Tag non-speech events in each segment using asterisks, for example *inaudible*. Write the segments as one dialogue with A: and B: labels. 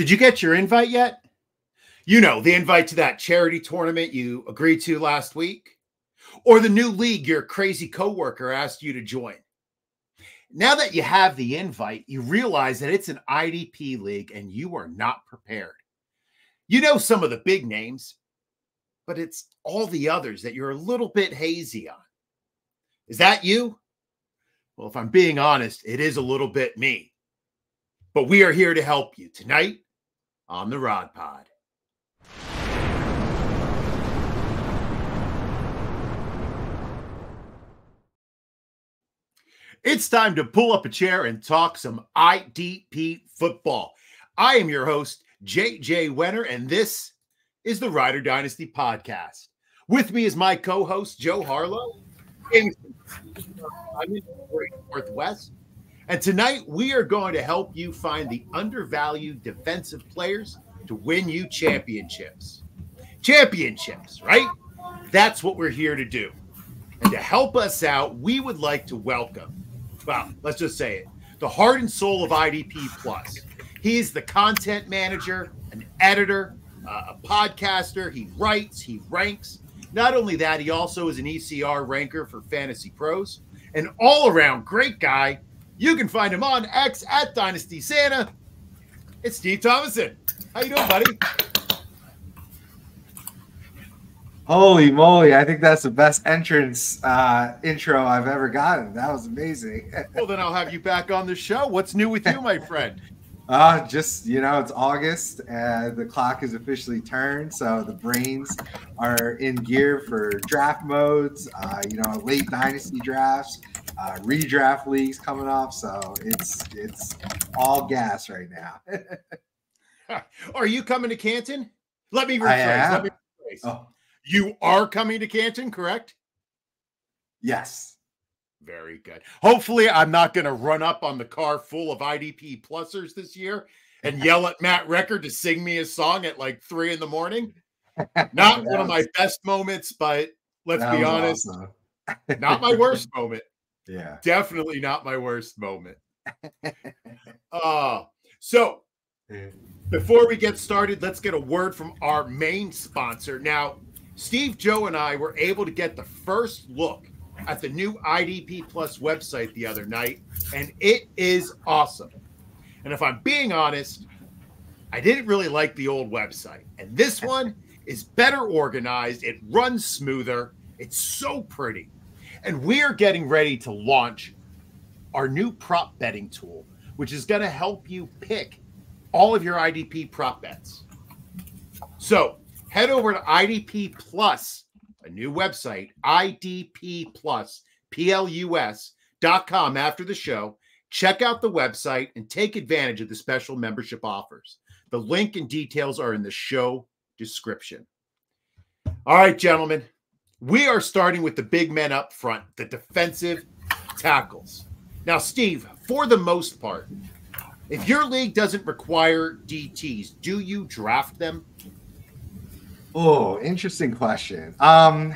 A: Did you get your invite yet? You know, the invite to that charity tournament you agreed to last week, or the new league your crazy coworker asked you to join. Now that you have the invite, you realize that it's an IDP league and you are not prepared. You know some of the big names, but it's all the others that you're a little bit hazy on. Is that you? Well, if I'm being honest, it is a little bit me. But we are here to help you tonight on the Rod Pod. It's time to pull up a chair and talk some IDP football. I am your host, JJ Wenner, and this is the Ride or Dynasty podcast. With me is my co host, Joe Harlow. I'm in the Northwest. And tonight we are going to help you find the undervalued defensive players to win you championships. Championships, right? That's what we're here to do. And to help us out, we would like to welcome, well, let's just say it, the heart and soul of IDP Plus. He's the content manager, an editor, uh, a podcaster. He writes, he ranks. Not only that, he also is an ECR ranker for Fantasy Pros. An all around great guy you can find him on X at Dynasty Santa. It's Steve Tomasin. How you doing, buddy?
B: Holy moly! I think that's the best entrance uh, intro I've ever gotten. That was amazing. *laughs*
A: well, then I'll have you back on the show. What's new with you, my friend?
B: Uh, just you know, it's August and the clock is officially turned, so the brains are in gear for draft modes. Uh, you know, late dynasty drafts, uh, redraft leagues coming up, so it's it's all gas right
A: now. *laughs* are you coming to Canton? Let me rephrase. Let me rephrase. Oh. You are coming to Canton, correct?
B: Yes.
A: Very good. Hopefully, I'm not going to run up on the car full of IDP plusers this year and *laughs* yell at Matt Record to sing me a song at like three in the morning. *laughs* Not one of my best moments, but let's be honest, awesome. not my worst *laughs* moment.
B: Yeah.
A: Definitely not my worst moment. uh, so before we get started, let's get a word from our main sponsor. Now, Steve, Joe, and I were able to get the first look at the new IDP Plus website the other night, and it is awesome. And if I'm being honest, I didn't really like the old website. And this *laughs* one is better organized, it runs smoother, it's so pretty. And we are getting ready to launch our new prop betting tool, which is going to help you pick all of your IDP prop bets. So head over to IDP Plus a new website, IDP after the show. Check out the website and take advantage of the special membership offers. The link and details are in the show description. All right, gentlemen, we are starting with the big men up front, the defensive tackles. Now, Steve, for the most part, if your league doesn't require DTs, do you draft them?
B: Oh, interesting question. Um,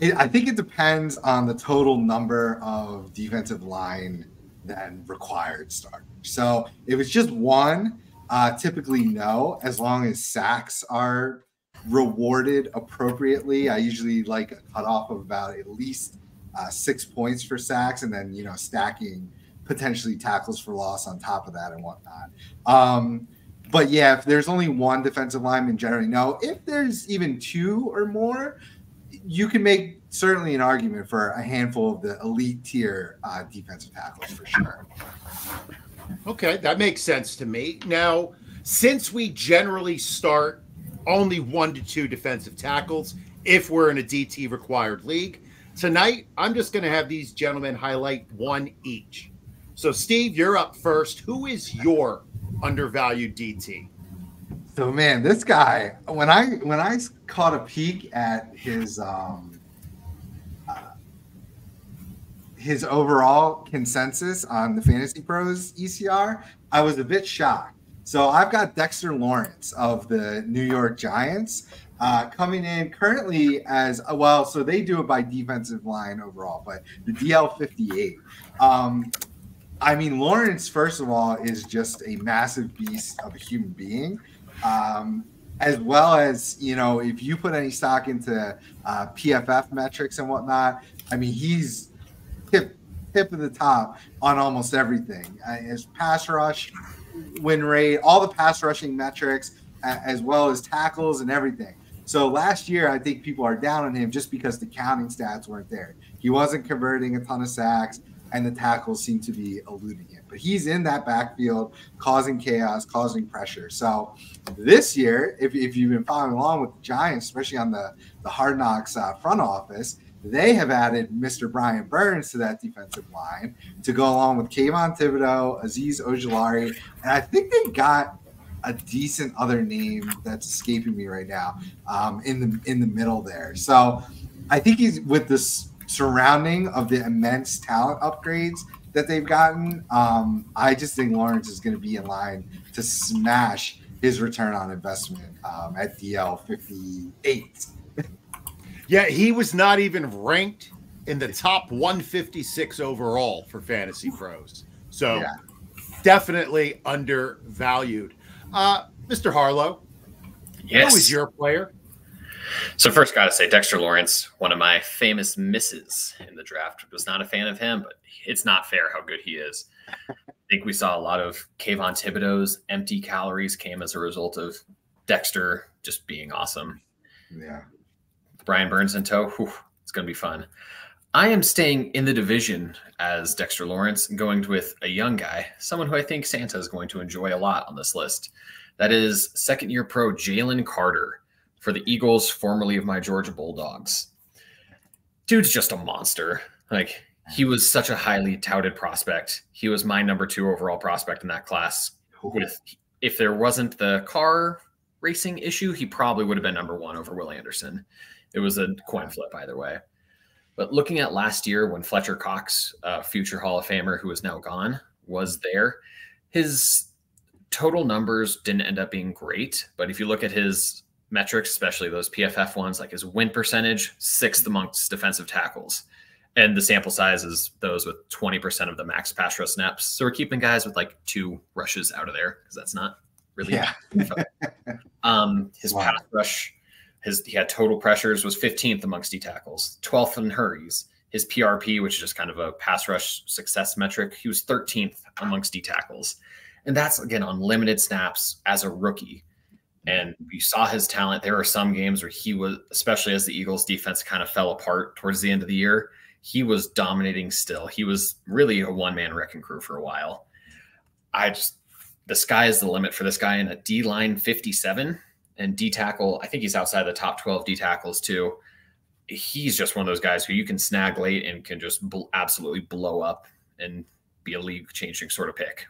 B: it, I think it depends on the total number of defensive line then required starters. So if it's just one, uh, typically no, as long as sacks are rewarded appropriately. I usually like a cutoff of about at least uh, six points for sacks, and then you know stacking potentially tackles for loss on top of that and whatnot. Um, but yeah, if there's only one defensive lineman, generally no. If there's even two or more, you can make certainly an argument for a handful of the elite tier uh, defensive tackles for sure.
A: Okay, that makes sense to me. Now, since we generally start only one to two defensive tackles if we're in a DT required league, tonight I'm just going to have these gentlemen highlight one each. So, Steve, you're up first. Who is your undervalued DT.
B: So man, this guy when I when I caught a peek at his um uh, his overall consensus on the Fantasy Pros ECR, I was a bit shocked. So I've got Dexter Lawrence of the New York Giants uh, coming in currently as well. So they do it by defensive line overall, but the DL 58. Um, I mean, Lawrence, first of all, is just a massive beast of a human being. Um, as well as, you know, if you put any stock into uh, PFF metrics and whatnot, I mean, he's tip, tip of the top on almost everything. Uh, his pass rush, win rate, all the pass rushing metrics, uh, as well as tackles and everything. So last year, I think people are down on him just because the counting stats weren't there. He wasn't converting a ton of sacks and the tackles seem to be eluding him. But he's in that backfield, causing chaos, causing pressure. So this year, if, if you've been following along with the Giants, especially on the, the Hard Knocks uh, front office, they have added Mr. Brian Burns to that defensive line to go along with Kayvon Thibodeaux, Azeez Ojulari, and I think they got a decent other name that's escaping me right now um, in the in the middle there. So I think he's with this surrounding of the immense talent upgrades that they've gotten, um, I just think Lawrence is going to be in line to smash his return on investment um, at DL 58.
A: yeah, he was not even ranked in the top 156 overall for Fantasy Pros. So yeah. definitely undervalued. Uh, Mr. Harlow, yes. who is your player?
C: So first, got to say Dexter Lawrence, one of my famous misses in the draft. Was not a fan of him, but it's not fair how good he is. *laughs* I think we saw a lot of Kayvon Thibodeaux's empty calories came as a result of Dexter just being awesome.
B: Yeah.
C: Brian Burns in tow. Whew, it's going to be fun. I am staying in the division as Dexter Lawrence, going with a young guy, someone who I think Santa is going to enjoy a lot on this list. That is second year pro Jalen Carter for the Eagles, formerly of my Georgia Bulldogs. Dude's just a monster. Like he was such a highly touted prospect. He was my number two overall prospect in that class. With if there wasn't the car racing issue, he probably would have been number one over Will Anderson. It was a coin flip either way. But looking at last year when Fletcher Cox, future Hall of Famer who is now gone, was there, his total numbers didn't end up being great. But if you look at his metrics, especially those PFF ones, like his win percentage, sixth amongst defensive tackles. And the sample size is those with 20% of the max pass rush snaps. So we're keeping guys with like two rushes out of there because that's not really.
B: Yeah. *laughs*
C: um, his wow. pass rush, his he had total pressures was 15th amongst D tackles, 12th in hurries. His PRP, which is just kind of a pass rush success metric, he was 13th amongst D tackles. And that's again on limited snaps as a rookie and you saw his talent. There are some games where he was, especially as the Eagles defense kind of fell apart towards the end of the year, he was dominating still. He was really a one man wrecking crew for a while. I just, the sky is the limit for this guy in a D line 57 and D tackle. I think he's outside the top 12 D tackles too. He's just one of those guys who you can snag late and can just bl- absolutely blow up and be a league changing sort of pick.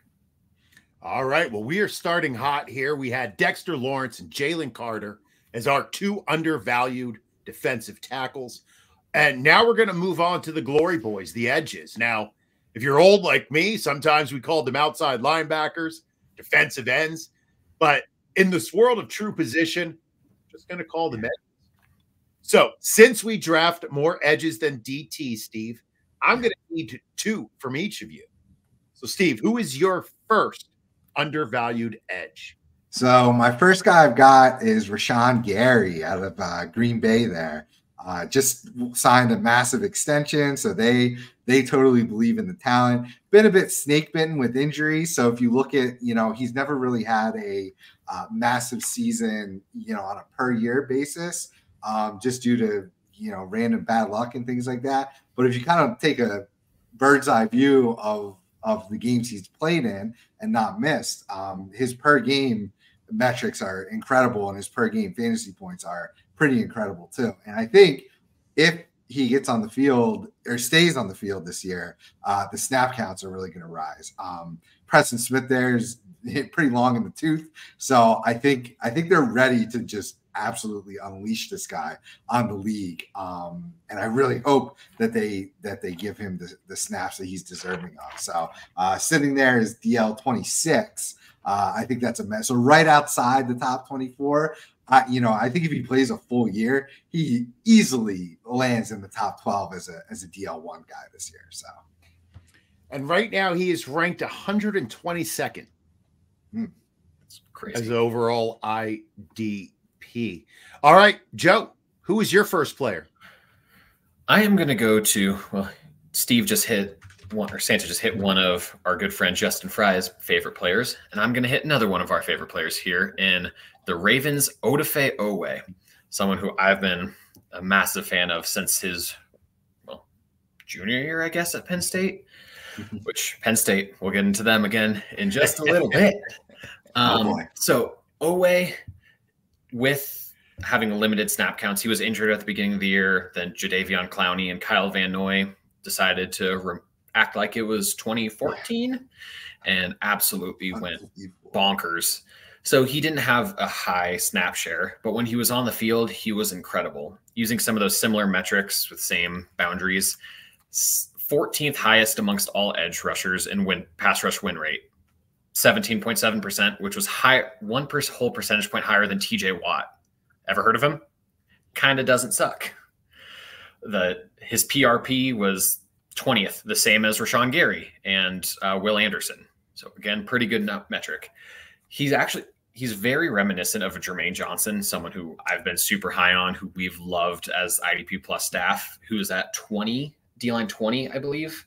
A: All right. Well, we are starting hot here. We had Dexter Lawrence and Jalen Carter as our two undervalued defensive tackles. And now we're going to move on to the glory boys, the edges. Now, if you're old like me, sometimes we called them outside linebackers, defensive ends. But in this world of true position, just going to call them edges. So, since we draft more edges than DT, Steve, I'm going to need two from each of you. So, Steve, who is your first undervalued edge?
B: So my first guy I've got is Rashan Gary out of uh, Green Bay. There, uh, just signed a massive extension, so they they totally believe in the talent. Been a bit snake bitten with injuries, so if you look at you know he's never really had a uh, massive season, you know, on a per year basis, um, just due to you know random bad luck and things like that. But if you kind of take a bird's eye view of of the games he's played in and not missed. Um, his per game metrics are incredible, and his per game fantasy points are pretty incredible too. And I think if he gets on the field or stays on the field this year, uh, the snap counts are really going to rise. Um, Preston Smith there is *laughs* pretty long in the tooth, so I think I think they're ready to just absolutely unleash this guy on the league. Um, and I really hope that they that they give him the, the snaps that he's deserving of. So uh, sitting there is DL 26. Uh, I think that's a mess. So right outside the top 24. Uh, you know, I think if he plays a full year, he easily lands in the top 12 as a as a DL one guy this year. So
A: And right now he is ranked 122nd
C: It's crazy.
A: as overall IDP. All right, Joe, who is your first player?
C: I am going to go to, well, Steve just hit one, or Santa just hit one of our good friend Justin Fry's favorite players. And I'm going to hit another one of our favorite players here in the Ravens, Odafe Oweh, someone who I've been a massive fan of since his, well, junior year, I guess, at Penn State, *laughs* which Penn State, we'll get into them again in just a little bit. *laughs*
B: Oh,
C: Um,
B: boy.
C: so Oweh, with having limited snap counts, he was injured at the beginning of the year. Then Jadeveon Clowney and Kyle Van Noy decided to act like it was 2014 and absolutely went bonkers. So he didn't have a high snap share, but when he was on the field, he was incredible. Using some of those similar metrics with same boundaries, 14th highest amongst all edge rushers in win pass rush win rate, 17.7%, which was high one per whole percentage point higher than TJ Watt. Ever heard of him? Kind of doesn't suck. The his PRP was 20th, the same as Rashan Gary and uh, Will Anderson. So again, pretty good metric. He's actually he's very reminiscent of Jermaine Johnson, someone who I've been super high on, who we've loved as IDP plus staff, who is at 20, D line 20, I believe.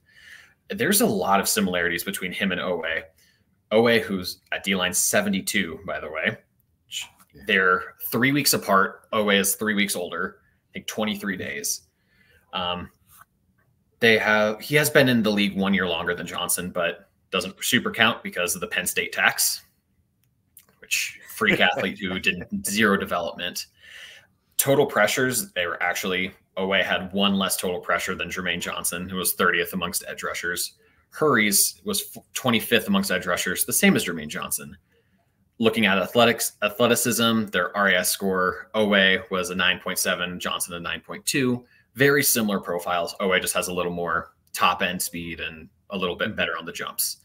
C: There's a lot of similarities between him and Oweh. Oweh, who's at D line 72, by the way. They're three weeks apart. Oweh is three weeks older, I think 23 days. Um, they have he has been in the league one year longer than Johnson, but doesn't super count because of the Penn State tax, which freak *laughs* athlete who did zero development. Total pressures, they were actually Oweh had one less total pressure than Jermaine Johnson, who was 30th amongst edge rushers. Hurries was 25th amongst edge rushers, the same as Jermaine Johnson. Looking at athletics, athleticism, their RAS score, Oweh was a 9.7, Johnson a 9.2 very similar profiles. Oweh just has a little more top end speed and a little bit mm-hmm. better on the jumps.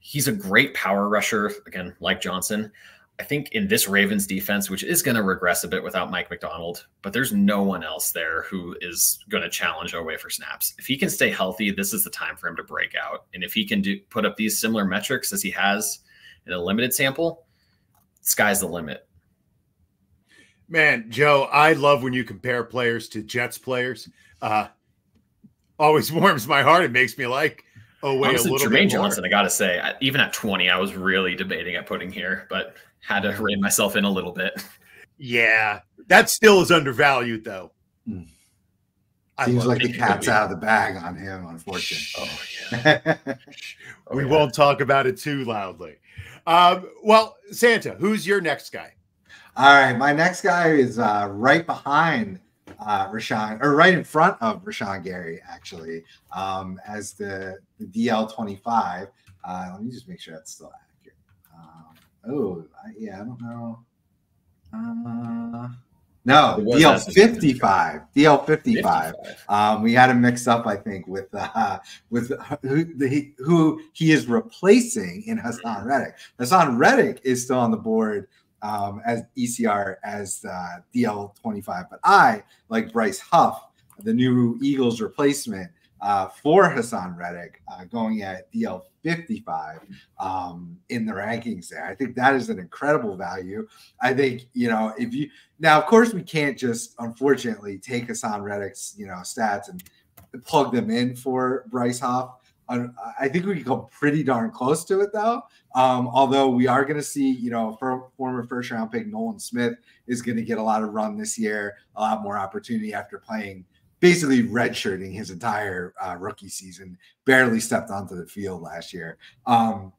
C: He's a great power rusher, again, like Johnson. I think in this Ravens defense, which is going to regress a bit without Mike Macdonald, but there's no one else there who is going to challenge Oweh for snaps. If he can stay healthy, this is the time for him to break out. And if he can do put up these similar metrics as he has in a limited sample, sky's the limit.
A: Man, Joe, I love when you compare players to Jets players. Uh, always *laughs* warms my heart. It makes me like oh wait
C: Honestly,
A: a little
C: Jermaine
A: bit
C: Johnson. I got to say, even at 20, I was really debating at putting here, but had to rein myself in a little bit.
A: Yeah, that still is undervalued though. I
B: Seems like the cat's out of the bag on him, unfortunately.
C: Oh, *laughs*
A: we
C: yeah.
A: won't talk about it too loudly. Um, well, Santa, who's your next guy?
B: All right, my next guy is uh, right behind uh, Rashan, or right in front of Rashan Gary, actually, um, as the, the DL twenty five. Uh, let me just make sure that's still accurate. Oh, I, yeah, I don't know. Uh, no, DL fifty five. DL fifty five. Um, we had him mix up, I think, with uh, with who, the, who he is replacing in Haason Reddick. Haason Reddick is still on the board um, as ECR as uh, DL twenty five, but I like Bryce Huff, the new Eagles replacement uh, for Haason Reddick, uh, going at DL fifty five um, in the rankings. There, I think that is an incredible value. I think you know if you now, of course, we can't just unfortunately take Haason Reddick's you know stats and plug them in for Bryce Huff. I think we can come pretty darn close to it though. Um, although we are going to see, you know, for, former first round pick Nolan Smith is going to get a lot of run this year, a lot more opportunity after playing basically redshirting his entire uh, rookie season, barely stepped onto the field last year. Um,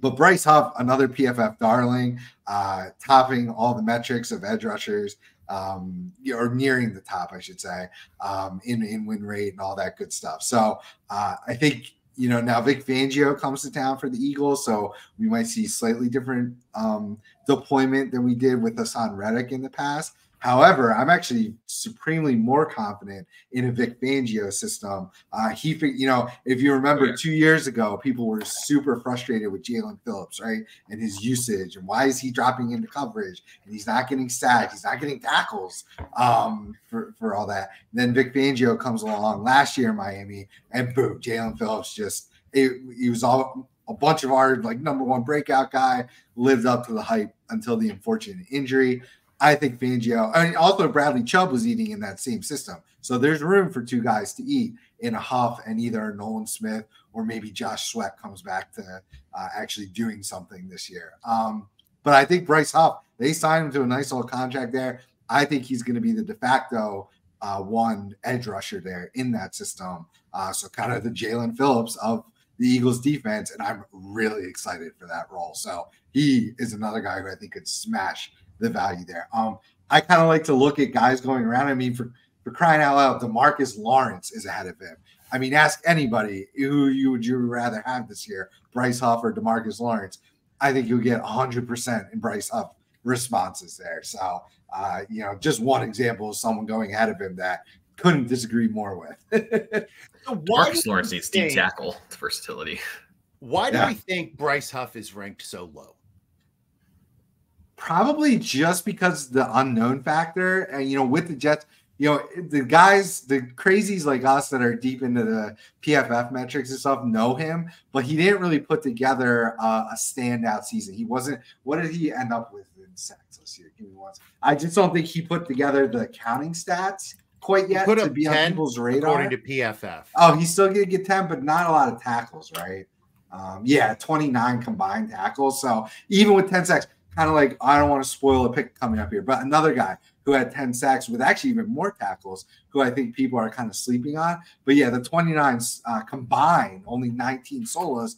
B: but Bryce Huff, another PFF darling, uh, topping all the metrics of edge rushers, um, or nearing the top, I should say, um, in in win rate and all that good stuff. So uh, I think you know now Vic Fangio comes to town for the Eagles, so we might see slightly different um, deployment than we did with Haason Reddick in the past. However, I'm actually supremely more confident in a Vic Fangio system. Uh, he, you know, if you remember
C: Oh, yeah.
B: two years ago, people were super frustrated with Jaelan Phillips, right, and his usage, and why is he dropping into coverage, and he's not getting sacks, he's not getting tackles, um, for for all that. then Vic Fangio comes along last year in Miami, and boom, Jaelan Phillips just it, he was all a bunch of our like number one breakout guy, lived up to the hype until the unfortunate injury. I think Fangio, mean, also Bradley Chubb was eating in that same system. So there's room for two guys to eat in a huff and either Nolan Smith or maybe Josh Sweat comes back to uh, actually doing something this year. Um, but I think Bryce Huff, they signed him to a nice little contract there. I think he's going to be the de facto uh, one edge rusher there in that system. Uh, so kind of the Jaelan Phillips of the Eagles defense, and I'm really excited for that role. So he is another guy who I think could smash the value there. Um, I kind of like to look at guys going around. I mean, for for crying out loud, Demarcus Lawrence is ahead of him. I mean, ask anybody who you would you rather have this year, Bryce Huff or Demarcus Lawrence. I think you'll get 100% in Bryce Huff responses there. So, uh, you know, just one example of someone going ahead of him that couldn't disagree more with. *laughs*
C: Marcus Lawrence needs deep tackle versatility.
A: Why do yeah. we think Bryce Huff is ranked so low?
B: Probably just because the unknown factor, and you know, with the Jets, you know, the guys, the crazies like us that are deep into the PFF metrics and stuff know him, but he didn't really put together uh, a standout season. He wasn't. What did he end up with in sacks this year? Give me one. I just don't think he put together the counting stats quite yet
A: to be 10, on people's radar. According to PFF.
B: Oh, he's still to get 10, but not a lot of tackles, right? Um, yeah, 29 combined tackles. So even with 10 sacks, kind of like, I don't want to spoil a pick coming up here, but another guy who had 10 sacks with actually even more tackles, who I think people are kind of sleeping on. But yeah, the 29 uh, combined, only 19 solos.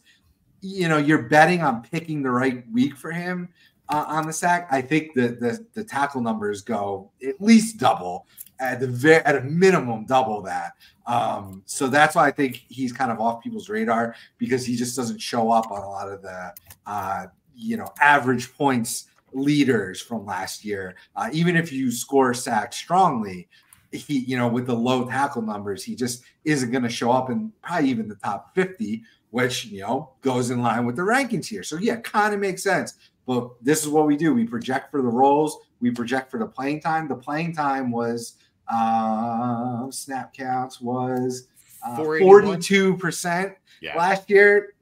B: You know, you're betting on picking the right week for him uh, on the sack. I think that the, the tackle numbers go at least double at the very at a minimum double that. Um, so that's why I think he's kind of off people's radar because he just doesn't show up on a lot of the uh, you know average points leaders from last year. Uh, even if you score sack strongly, he you know with the low tackle numbers, he just isn't going to show up in probably even the top fifty, which you know goes in line with the rankings here. So yeah, kind of makes sense. But this is what we do: we project for the roles, we project for the playing time. The playing time was uh, snap counts was uh, 42% yeah. last year.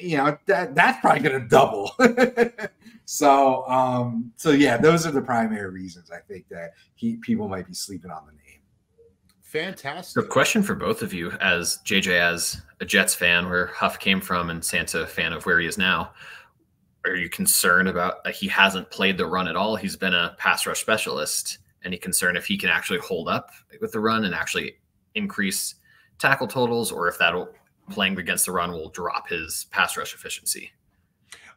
B: You know, that, that's probably going to double. *laughs* so, um, so yeah, those are the primary reasons I think that he, people might be sleeping on the name.
A: Fantastic.
C: So question for both of you, as JJ, as a Jets fan, where Huff came from, and Santa fan of where he is now. Are you concerned about like, he hasn't played the run at all? He's been a pass rush specialist any concern if he can actually hold up with the run and actually increase tackle totals, or if that playing against the run will drop his pass rush efficiency?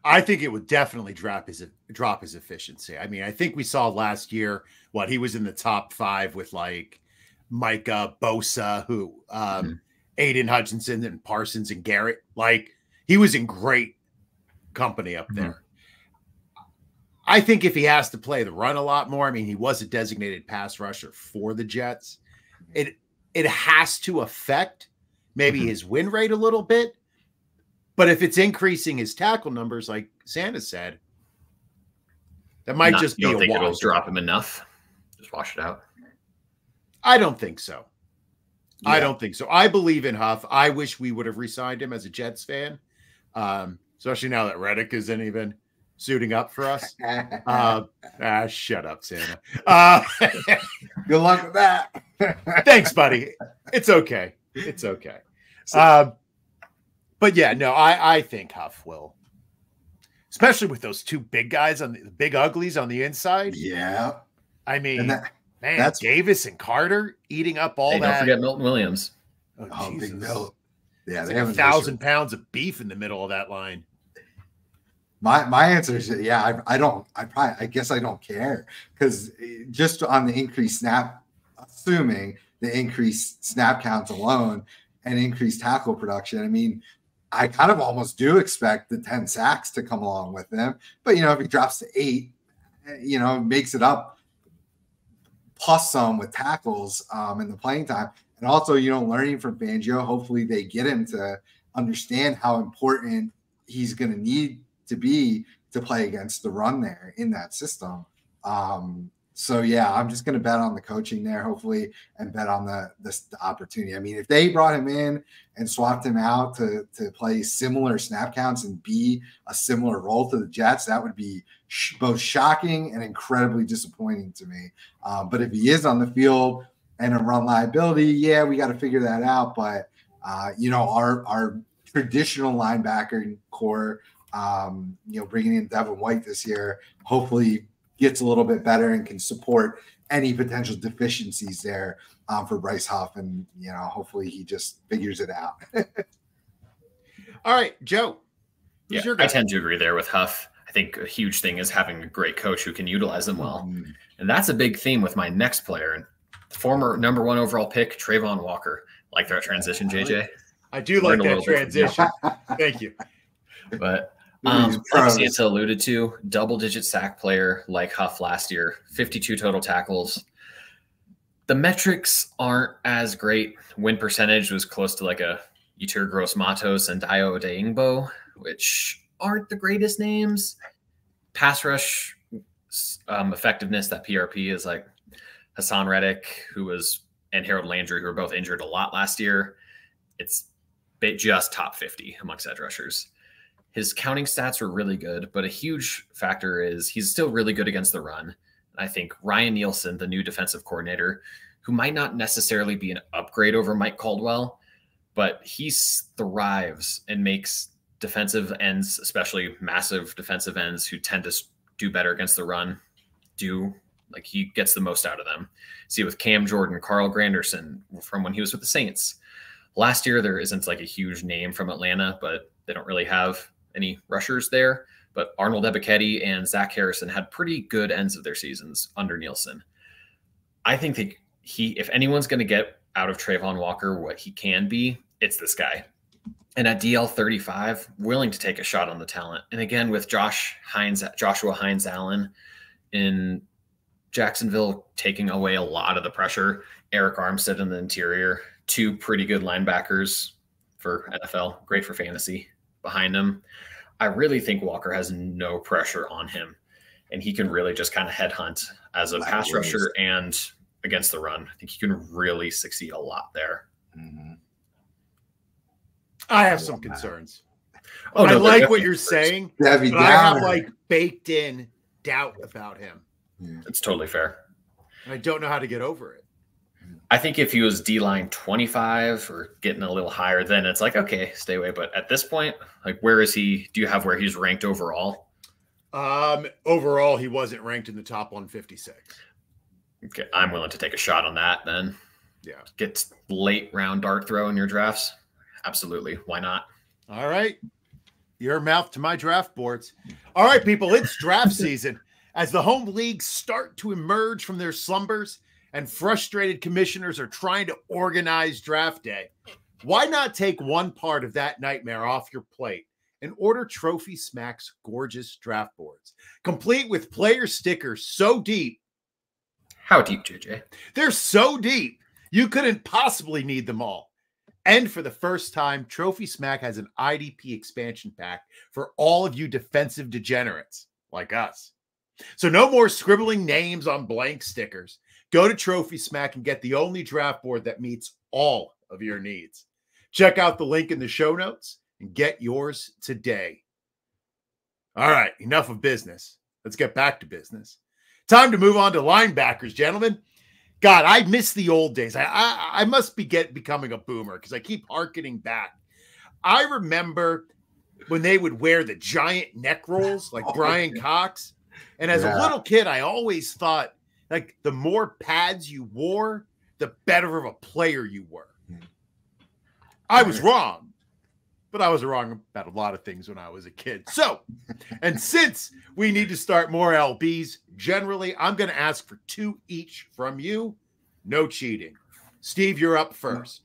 A: I think it would definitely drop his drop his efficiency. I mean, I think we saw last year what he was in the top five with like Micah Bosa, who um, mm-hmm. Aidan Hutchinson and Parsons and Garrett. Like he was in great company up mm-hmm. there. I think if he has to play the run a lot more, I mean, he was a designated pass rusher for the Jets. It it has to affect maybe mm-hmm. his win rate a little bit. But if it's increasing his tackle numbers, like Santa said, that might Not, just be a
C: think it'll drop him enough. Just wash it out.
A: I don't think so. Yeah. I don't think so. I believe in Huff. I wish we would have resigned him as a Jets fan, um, especially now that Reddick isn't even suiting up for us. *laughs* Uh, ah, shut up, Santa. Uh, *laughs*
B: Good luck with that.
A: thanks, buddy. It's okay. It's okay. Uh, but yeah, no, I I think Huff will, especially with those two big guys on the, the big uglies on the inside.
B: Yeah,
A: I mean, that, man, that's Davis and Carter eating up all
C: hey,
A: that.
C: Don't forget Milton Williams.
B: Oh, oh big Milt.
A: Yeah, it's they like have a thousand pounds of beef in the middle of that line.
B: My my answer is yeah. I, I don't. I probably. I guess I don't care because just on the increased snap, assuming the increased snap counts alone and increased tackle production. I mean, I kind of almost do expect the ten sacks to come along with them. But you know, if he drops to eight, you know, makes it up plus some with tackles um, in the playing time, and also you know, learning from Fangio. Hopefully, they get him to understand how important he's going to need to be to play against the run there in that system. Um, so yeah, I'm just going to bet on the coaching there, hopefully, and bet on the, the, the opportunity. I mean, if they brought him in and swapped him out to to play similar snap counts and be a similar role to the Jets, that would be sh- both shocking and incredibly disappointing to me. Um, but if he is on the field and a run liability, yeah, we got to figure that out. But uh, you know, our our traditional linebacker core, um, you know, bringing in Devin White this year, hopefully gets a little bit better and can support any potential deficiencies there um, for Bryce Huff. And, you know, hopefully he just figures it out. *laughs*
A: All right, Joe.
C: Yeah, I tend to agree there with Huff. I think a huge thing is having a great coach who can utilize them well. Mm-hmm. And that's a big theme with my next player and former number one overall pick, Travon Walker. Like that transition, JJ?
A: I do like that transition. *laughs* Thank you.
C: But um, like Santa alluded to, double digit sack player like Huff last year, 52 total tackles. The metrics aren't as great. Win percentage was close to like a Yetur Gross Matos and Dayo Odeyingbo, which aren't the greatest names. Pass rush um, effectiveness, that PRP is like Haason Reddick, who was, and Harold Landry, who were both injured a lot last year. It's just top 50 amongst edge rushers. His counting stats are really good, but a huge factor is he's still really good against the run. I think Ryan Nielsen, the new defensive coordinator, who might not necessarily be an upgrade over Mike Caldwell, but he thrives and makes defensive ends, especially massive defensive ends who tend to do better against the run, do like he gets the most out of them. See with Cam Jordan, Carl Granderson from when he was with the Saints. Last year, there isn't like a huge name from Atlanta, but they don't really have any rushers there, but Arnold Ebiketie and Zach Harrison had pretty good ends of their seasons under Nielsen. I think that he, if anyone's going to get out of Travon Walker what he can be, it's this guy. And at DL 35, willing to take a shot on the talent. And again, with Josh Hines, Joshua Hines Allen in Jacksonville taking away a lot of the pressure, Arik Armstead in the interior, two pretty good linebackers for NFL, great for fantasy behind him. I really think Walker has no pressure on him, and he can really just kind of headhunt as a pass rusher and against the run. I think he can really succeed a lot there. Mm-hmm.
A: I have some concerns. Oh, no, I like what you're saying, but I have like baked in doubt about him.
C: It's totally fair.
A: I don't know how to get over it.
C: I think if he was D line 25 or getting a little higher, then it's like, okay, stay away. But at this point, like, where is he? Do you have where he's ranked overall?
A: Um, overall, he wasn't ranked in the top 156.
C: Okay, I'm willing to take a shot on that then.
A: Yeah.
C: Get late round dart throw in your drafts. Absolutely. Why not?
A: All right. Your mouth to my draft boards. All right, people, it's draft *laughs* season. As the home leagues start to emerge from their slumbers, and frustrated commissioners are trying to organize draft day, why not take one part of that nightmare off your plate and order Trophy Smack's gorgeous draft boards, complete with player stickers so deep?
C: How deep, JJ?
A: They're so deep, you couldn't possibly need them all. And for the first time, Trophy Smack has an IDP expansion pack for all of you defensive degenerates like us. So, no more scribbling names on blank stickers. Go to Trophy Smack and get the only draft board that meets all of your needs. Check out the link in the show notes and get yours today. All right, enough of business. Let's get back to business. Time to move on to linebackers, gentlemen. God, I miss the old days. I I, I must be get becoming a boomer because I keep harkening back. I remember when they would wear the giant neck rolls like *laughs* oh, Brian Cox. And as yeah. a little kid, I always thought like the more pads you wore, the better of a player you were. I was wrong, but I was wrong about a lot of things when I was a kid. So, and since we need to start more LBs, generally, I'm going to ask for two each from you. No cheating. Steve, you're up first.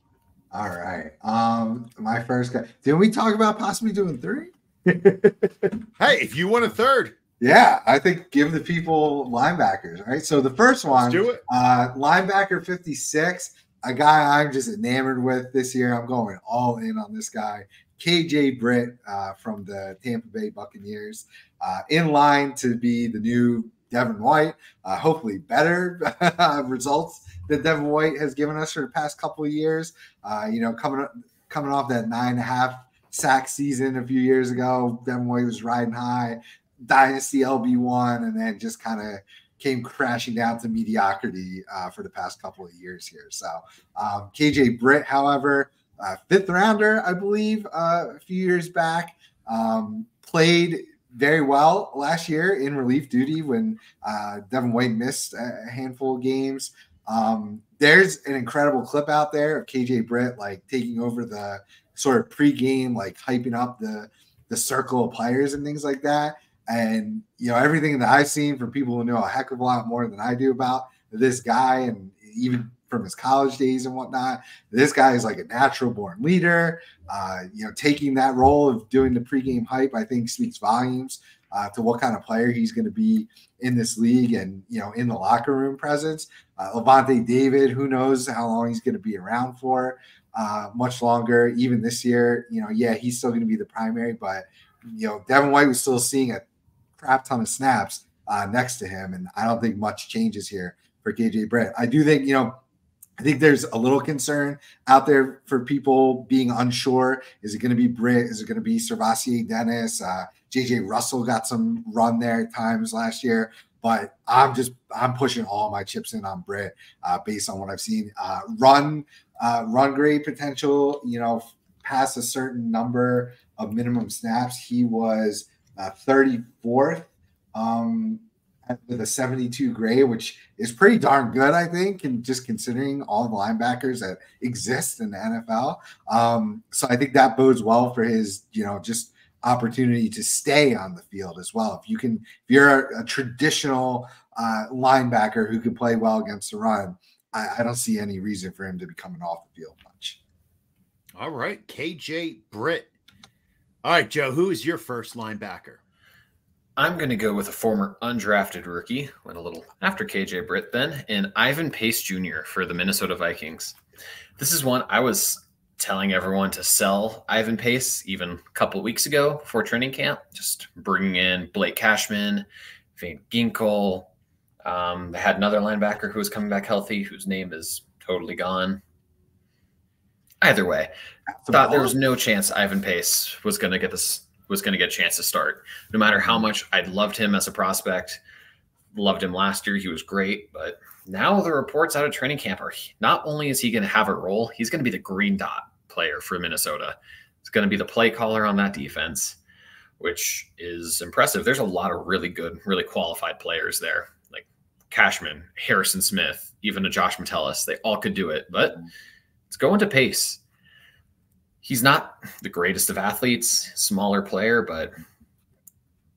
B: All right. Um, my first guy. Didn't we talk about possibly doing three? *laughs*
A: hey, if you want a third.
B: Yeah, I think give the people linebackers. Right. So the first one,
A: Let's do it.
B: Uh, linebacker 56, a guy I'm just enamored with this year. I'm going all in on this guy. KJ Britt uh, from the Tampa Bay Buccaneers, uh, in line to be the new Devin White. Uh, hopefully, better *laughs* results that Devin White has given us for the past couple of years. Uh, you know, coming up, coming off that nine and a half sack season a few years ago, Devin White was riding high, dynasty LB one, and then just kind of came crashing down to mediocrity uh, for the past couple of years here. So um, KJ Britt, however, uh, fifth rounder, I believe, uh, a few years back, um, played very well last year in relief duty when uh, Devin White missed a handful of games. Um, there's an incredible clip out there of KJ Britt like taking over the sort of pregame, like hyping up the the circle of players and things like that. And you know, everything that I've seen from people who know a heck of a lot more than I do about this guy, and even from his college days and whatnot, this guy is like a natural born leader. Uh, you know, taking that role of doing the pregame hype, I think speaks volumes uh, to what kind of player he's going to be in this league and you know in the locker room presence. Uh, Lavonte David, who knows how long he's going to be around for? Uh, much longer, even this year. You know, yeah, he's still going to be the primary, but you know, Devin White was still seeing a crap ton of snaps uh, next to him, and I don't think much changes here for KJ Britt. I do think you know. I think there's a little concern out there for people being unsure. Is it going to be Britt? Is it going to be SirVocea Dennis? Uh, JJ Russell got some run there at times last year, but I'm just I'm pushing all my chips in on Britt uh, based on what I've seen. Uh, run uh, run grade potential, you know, past a certain number of minimum snaps, he was uh, 34th um, with a 72 grade, which is pretty darn good, I think, and just considering all the linebackers that exist in the NFL. Um, so I think that bodes well for his, you know, just opportunity to stay on the field as well. If you can, if you're a, a traditional uh, linebacker who can play well against the run, I, I don't see any reason for him to be coming off the field much.
A: All right, KJ Britt. All right, Joe, who is your first linebacker?
C: I'm going to go with a former undrafted rookie, went a little after KJ Britt then, and Ivan Pace Jr. for the Minnesota Vikings. This is one I was telling everyone to sell Ivan Pace even a couple weeks ago before training camp, just bringing in Blake Cashman, Van Ginkel. Um, they had another linebacker who was coming back healthy, whose name is totally gone. Either way, thought there was no chance Ivan Pace was going to get this was going to get a chance to start. No matter how mm-hmm. much I loved him as a prospect, loved him last year, he was great. But now the reports out of training camp are not only is he going to have a role, he's going to be the green dot player for Minnesota. He's going to be the play caller on that defense, which is impressive. There's a lot of really good, really qualified players there, like Cashman, Harrison Smith, even a Josh Metellus. They all could do it, but mm-hmm. It's going to pace he's not the greatest of athletes, smaller player, but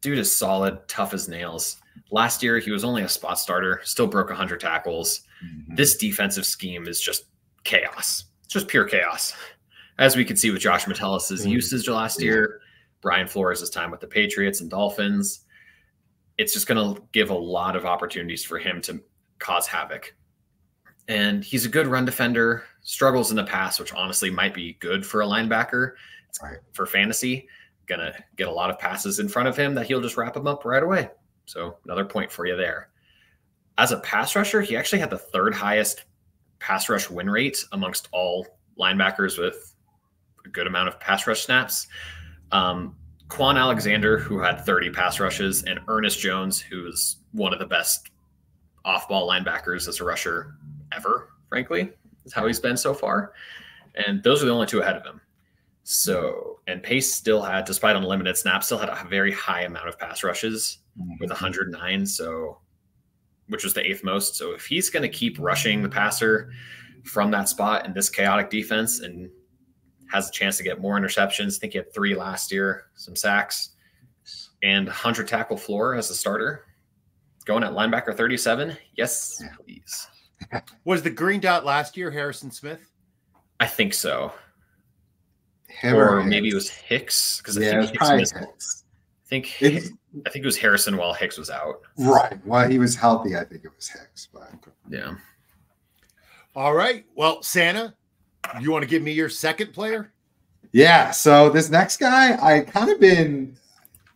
C: dude is solid, tough as nails. Last year, he was only a spot starter, still broke 100 tackles. Mm-hmm. This defensive scheme is just chaos. It's just pure chaos. As we could see with Josh Metellus' mm-hmm. usage last year, Brian Flores' time with the Patriots and Dolphins, it's just going to give a lot of opportunities for him to cause havoc and he's a good run defender. Struggles in the pass, which honestly might be good for a linebacker right. for fantasy. Gonna get a lot of passes in front of him that he'll just wrap him up right away. So another point for you there. As a pass rusher, he actually had the third highest pass rush win rate amongst all linebackers with a good amount of pass rush snaps. Um, Kwon Alexander, who had 30 pass rushes, and Ernest Jones, who is one of the best off ball linebackers as a rusher ever, frankly, is how he's been so far. And those are the only two ahead of him. So, and Pace still had, despite unlimited snaps, still had a very high amount of pass rushes mm-hmm. with 109. So, which was the eighth most. So, if he's going to keep rushing the passer from that spot in this chaotic defense and has a chance to get more interceptions, I think he had three last year, some sacks, and 100 tackle floor as a starter, going at linebacker 37. Yes, please. *laughs*
A: was the green dot last year Harrison Smith?
C: I think so. Him or, or maybe it was Hicks because yeah, I think Hicks Hicks. I think it's, I think it was Harrison while Hicks was out.
B: Right. While he was healthy, I think it was Hicks. But
C: yeah.
A: All right. Well, Santa, you want to give me your second player?
B: Yeah. So this next guy, I kind of been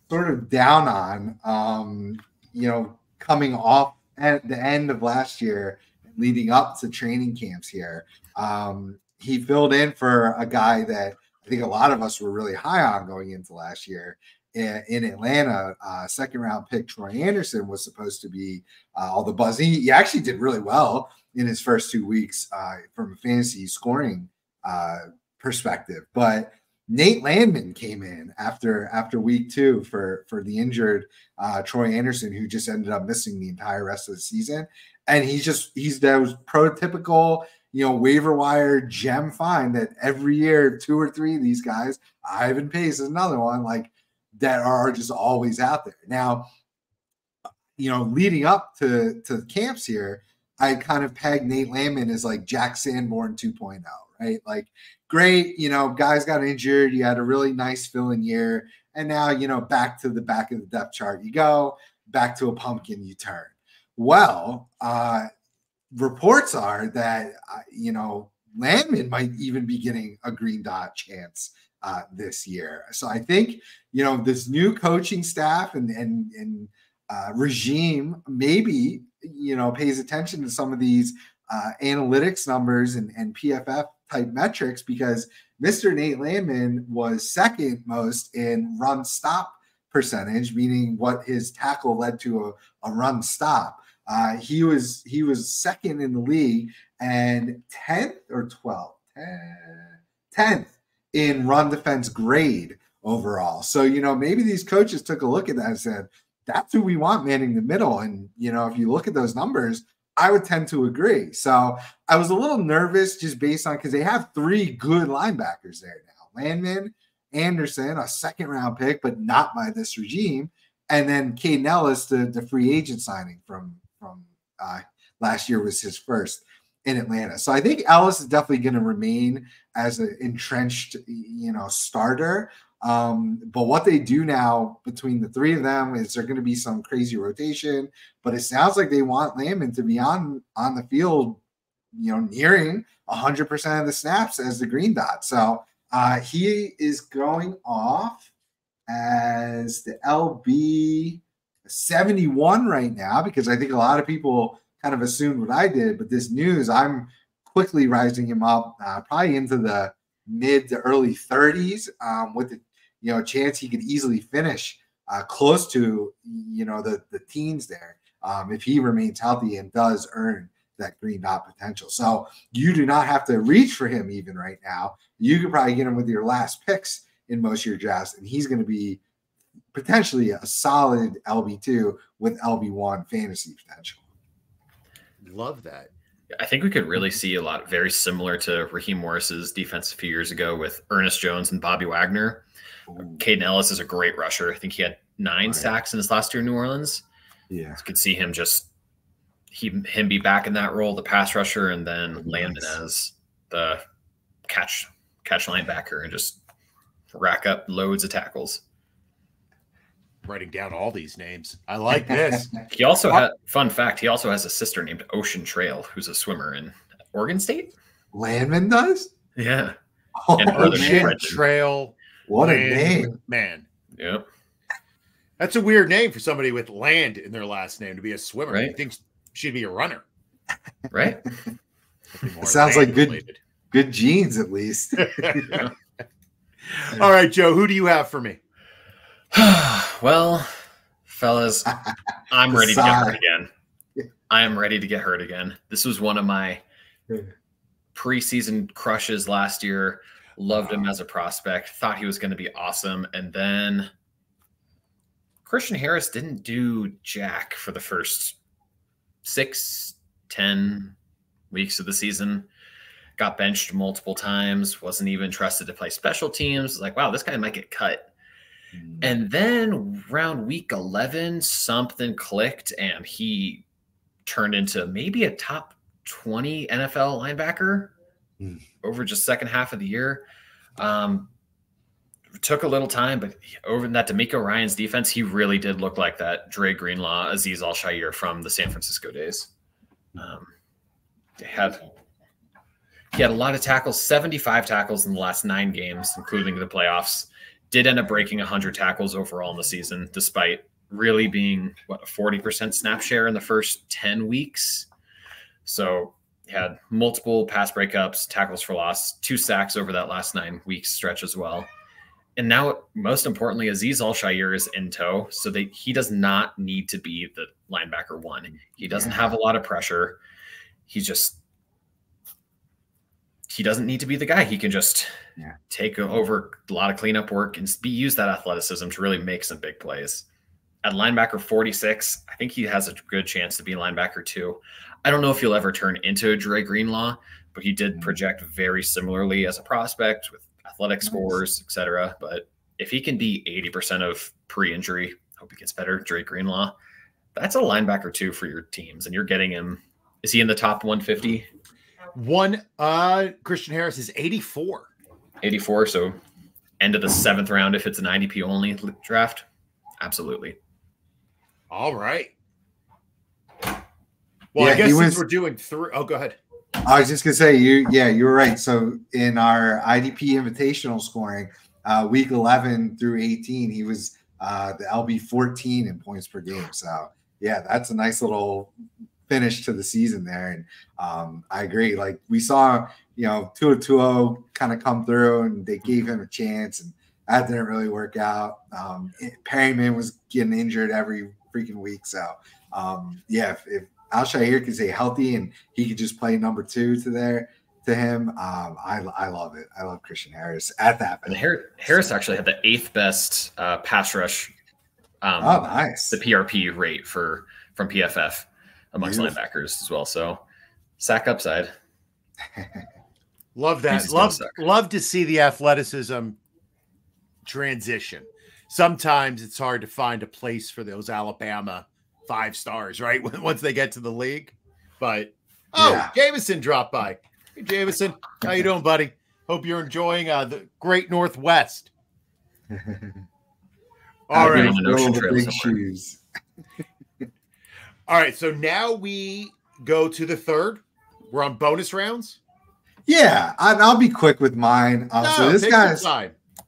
B: sort of down on. Um, you know, coming off at the end of last year, leading up to training camps here. Um, he filled in for a guy that I think a lot of us were really high on going into last year in, Atlanta. Uh, second round pick Troy Anderson was supposed to be uh, all the buzz. He, he, actually did really well in his first two weeks uh, from a fantasy scoring uh, perspective, but Nate Landman came in after after week two for for the injured uh, Troy Andersen, who just ended up missing the entire rest of the season. And he's just he's those prototypical, you know, waiver wire gem find that every year two or three of these guys, Ivan Pace is another one, like that are just always out there. Now, you know, leading up to to camps here, I kind of pegged Nate Landman as like Jack Sanborn 2.0, right? Like great, you know, guys got injured. You had a really nice filling year. And now, you know, back to the back of the depth chart you go, back to a pumpkin you turn. Well, uh, reports are that, uh, you know, Landman might even be getting a green dot chance uh, this year. So I think, you know, this new coaching staff and, and, and uh, regime maybe, you know, pays attention to some of these uh, analytics numbers and, and PFF type metrics because Mr. Nate Landman was second most in run stop percentage, meaning what his tackle led to a, a run stop. Uh, he was he was second in the league and 10th or 12th, 10th in run defense grade overall. So, you know, maybe these coaches took a look at that and said, that's who we want manning the middle. And, you know, if you look at those numbers, I would tend to agree. So I was a little nervous just based on because they have three good linebackers there now Landman, Andersen, a second round pick, but not by this regime. And then Kaden Elliss, the, the free agent signing from, from uh, last year was his first in Atlanta. So I think Elliss is definitely going to remain as an entrenched, you know, starter. Um, but what they do now between the three of them is there going to be some crazy rotation. But it sounds like they want Landman to be on on the field, you know, nearing 100% of the snaps as the green dot. So uh, he is going off as the LB 71 right now because I think a lot of people kind of assumed what I did. But this news, I'm quickly rising him up, uh, probably into the mid to early 30s um, with the you know, a chance he could easily finish uh, close to, you know, the, the teens there um, if he remains healthy and does earn that green dot potential. So you do not have to reach for him even right now. You could probably get him with your last picks in most of your drafts, and he's going to be potentially a solid LB2 with LB1 fantasy potential.
A: Love that.
C: I think we could really see a lot very similar to Raheem Morris's defense a few years ago with Ernest Jones and Bobby Wagner. Kaden Elliss is a great rusher. I think he had nine right. sacks in his last year in New Orleans.
B: Yeah,
C: you could see him just he him be back in that role, the pass rusher, and then nice. Landman as the catch catch linebacker and just rack up loads of tackles.
A: Writing down all these names. I like this. *laughs*
C: he also had fun fact. He also has a sister named Ocean Trail, who's a swimmer in Oregon State.
B: Landman does.
C: Yeah. *laughs*
A: Oh, and Ocean Trail
B: what a name,
A: man!
C: Yep.
A: That's a weird name for somebody with land in their last name to be a swimmer.
C: Right.
A: He thinks she'd be a runner.
C: Right. *laughs*
B: sounds like good related. good genes at least. *laughs*
A: All right, Joe, who do you have for me? *sighs*
C: well, fellas, I'm ready to get hurt again. I am ready to get hurt again. This was one of my preseason crushes last year. Loved him as a prospect. Thought he was going to be awesome. And then Christian Harris didn't do jack for the first six, ten weeks of the season. Got benched multiple times. Wasn't even trusted to play special teams. Like, wow, this guy might get cut. Mm. And then around week 11, something clicked and he turned into maybe a top 20 NFL linebacker mm. over just second half of the year. Um, took a little time, but over in that DeMeco Ryans defense, he really did look like that Dre Greenlaw, Azeez Al-Shaair from the San Francisco days. Um, they had he had a lot of tackles, 75 tackles in the last nine games, including the playoffs. Did end up breaking 100 tackles overall in the season, despite really being what a 40% snap share in the first 10 weeks. So had multiple pass breakups, tackles for loss, two sacks over that last nine weeks stretch as well. And now, most importantly, Azeez Al-Shaair is in tow, so that he does not need to be the linebacker one. He doesn't have a lot of pressure. He just he doesn't need to be the guy. He can just
B: Yeah.
C: take over a lot of cleanup work and be use that athleticism to really make some big plays. At linebacker 46, I think he has a good chance to be linebacker too. I don't know if he'll ever turn into a Dre Greenlaw, but he did
B: Mhm.
C: project very similarly as a prospect with athletic
B: Nice.
C: scores, etc. But if he can be 80% of pre-injury, I hope he gets better, Dre Greenlaw, that's a linebacker too for your teams. And you're getting him. Is he in the top 150?
A: One uh Christian Harris is 84.
C: 84. So end of the seventh round if it's an IDP only draft. Absolutely.
A: All right. Well,
B: Yeah,
A: I guess since
B: was-
A: we're doing three. Oh, go ahead.
B: I was just gonna say you yeah, you're right. So in our IDP invitational scoring, uh week 11 through 18, he was uh the LB 14 in points per game. So yeah, that's a nice little finish to the season there. And um I agree. Like we saw, you know, 2 kind of come through and they gave him a chance and that didn't really work out. Um Perryman was getting injured every freaking week. So um yeah, if, if Al Shaair can stay healthy and he could just play number two to there to him. Um, I I love it. I love Christian Harris at that.
C: And Har- Harris actually had the eighth best uh, pass rush, um,
B: Oh, nice.
C: the PRP rate for from PFF amongst
B: Beautiful.
C: linebackers as well. So sack upside. *laughs*
A: Love that.
C: He's
A: Love love to see the athleticism transition. Sometimes it's hard to find a place for those Alabama five stars, right? *laughs* Once they get to the league. But oh,
B: Yeah.
A: Jameson dropped by. Hey, Jameson, how you doing, buddy? Hope you're enjoying uh, the Great Northwest. *laughs* All
C: I've
A: right,
C: been on ocean trail
B: big shoes.
A: all right. So now we go to the third. We're on bonus rounds.
B: Yeah, and I'll be quick with mine. Um, so this guy's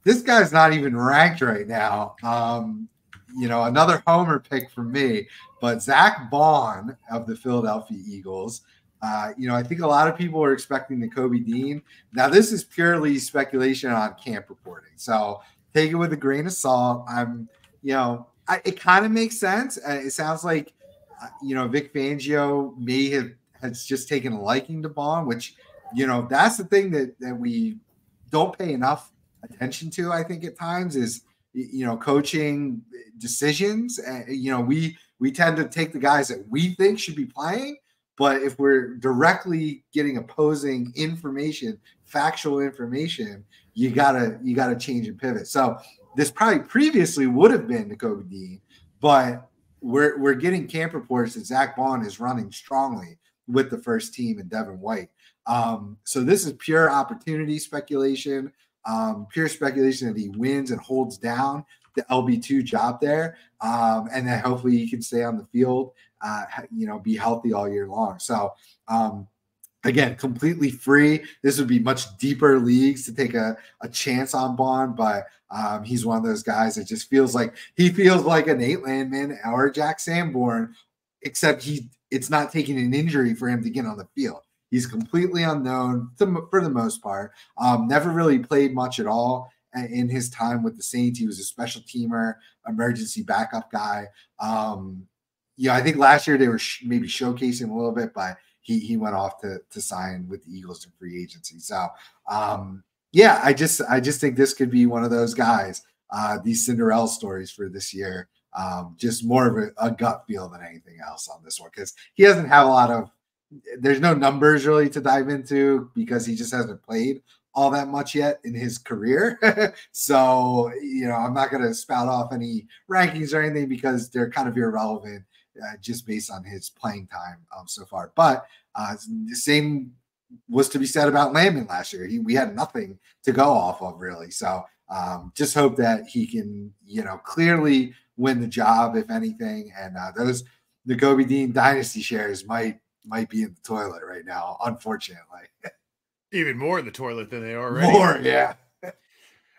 B: this guy's not even ranked right now. Um, you know, another homer pick for me, but Zack Baun of the Philadelphia Eagles. Uh, you know, I think a lot of people are expecting the Kobe Dean. Now, this is purely speculation on camp reporting, so take it with a grain of salt. I'm, you know, I, it kind of makes sense. Uh, it sounds like, uh, you know, Vic Fangio may have has just taken a liking to Bond, which, you know, that's the thing that that we don't pay enough attention to i think at times is you know coaching decisions and you know we we tend to take the guys that we think should be playing but if we're directly getting opposing information factual information you gotta you gotta change and pivot. So this probably previously would have been kobe dean but we're we're getting camp reports that zack baun is running strongly with the first team and devin white. Um, so this is pure opportunity speculation um, pure speculation that he wins and holds down the LB2 job there. Um, and then hopefully he can stay on the field, uh, you know, be healthy all year long. So, um, again, completely free. This would be much deeper leagues to take a, a chance on Baun, but um, he's one of those guys that just feels like he feels like a Nate Landman or Jack Sanborn, except he it's not taking an injury for him to get on the field. He's completely unknown for the most part. Um, never really played much at all in his time with the Saints. He was a special teamer, emergency backup guy. Um, yeah, I think last year they were sh- maybe showcasing a little bit, but he he went off to to sign with the Eagles in free agency. So um, yeah, I just I just think this could be one of those guys. Uh, these Cinderella stories for this year. Um, just more of a, a gut feel than anything else on this one because he doesn't have a lot of there's no numbers really to dive into because he just hasn't played all that much yet in his career. *laughs* so, you know, I'm not going to spout off any rankings or anything because they're kind of irrelevant uh, just based on his playing time um, so far. But uh, the same was to be said about Landman last year. He, we had nothing to go off of really. So, um, just hope that he can, you know, clearly win the job, if anything. And uh, those the Kobe Dean dynasty shares might might be in the toilet right now, unfortunately. *laughs*
A: Even more in the toilet than they are already.
B: More, yeah.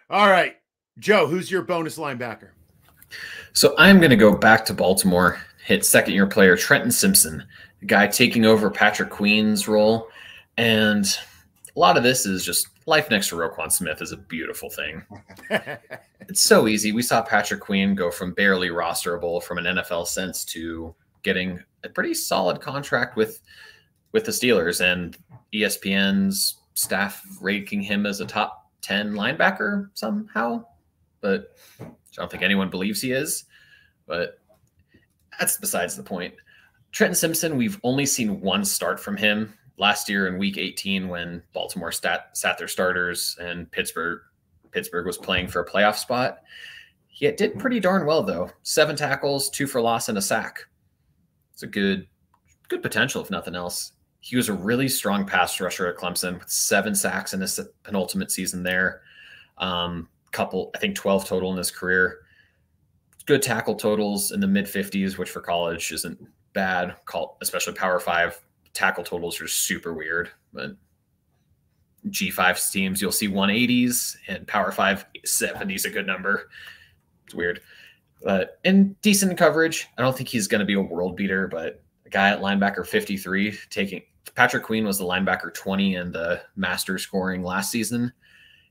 A: All right, Joe, who's your bonus linebacker?
C: So I'm going to go back to Baltimore, hit second year player Trenton Simpson, the guy taking over Patrick Queen's role. And a lot of this is just life next to Roquan Smith is a beautiful thing. *laughs* it's so easy. We saw Patrick Queen go from barely rosterable from an NFL sense to getting a pretty solid contract with with the Steelers and ESPN's staff ranking him as a top 10 linebacker somehow. But I don't think anyone believes he is. But that's besides the point. Trenton Simpson, we've only seen one start from him last year in week 18 when Baltimore stat, sat their starters and Pittsburgh Pittsburgh was playing for a playoff spot. He did pretty darn well though. Seven tackles, two for loss, and a sack. It's a good good potential if nothing else. He was a really strong pass rusher at Clemson with seven sacks in his penultimate season there. Um, couple, I think 12 total in his career. Good tackle totals in the mid 50s, which for college isn't bad. Especially Power Five tackle totals are super weird, but G5 teams you'll see 180s and Power Five 70s a good number. It's weird, but in decent coverage. I don't think he's going to be a world beater, but a guy at linebacker 53 taking Patrick Queen was the linebacker 20 in the master scoring last season.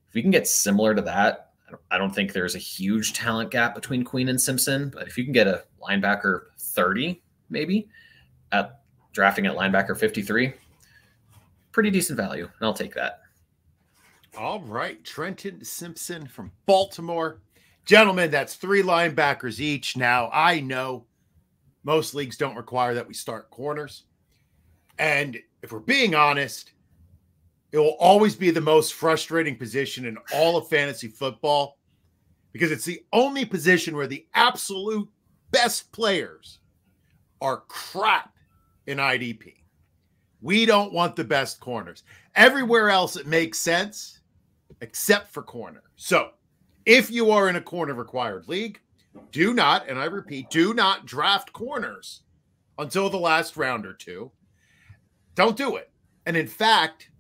C: If we can get similar to that, I don't think there's a huge talent gap between Queen and Simpson, but if you can get a linebacker 30, maybe at drafting at linebacker 53, pretty decent value, and I'll take that.
A: All right, Trenton Simpson from Baltimore. Gentlemen, that's three linebackers each. Now, I know most leagues don't require that we start corners. And if we're being honest, it will always be the most frustrating position in all of fantasy football because it's the only position where the absolute best players are crap in IDP. We don't want the best corners. Everywhere else, it makes sense except for corner. So if you are in a corner required league, do not, and I repeat, do not draft corners until the last round or two don't do it. And in fact,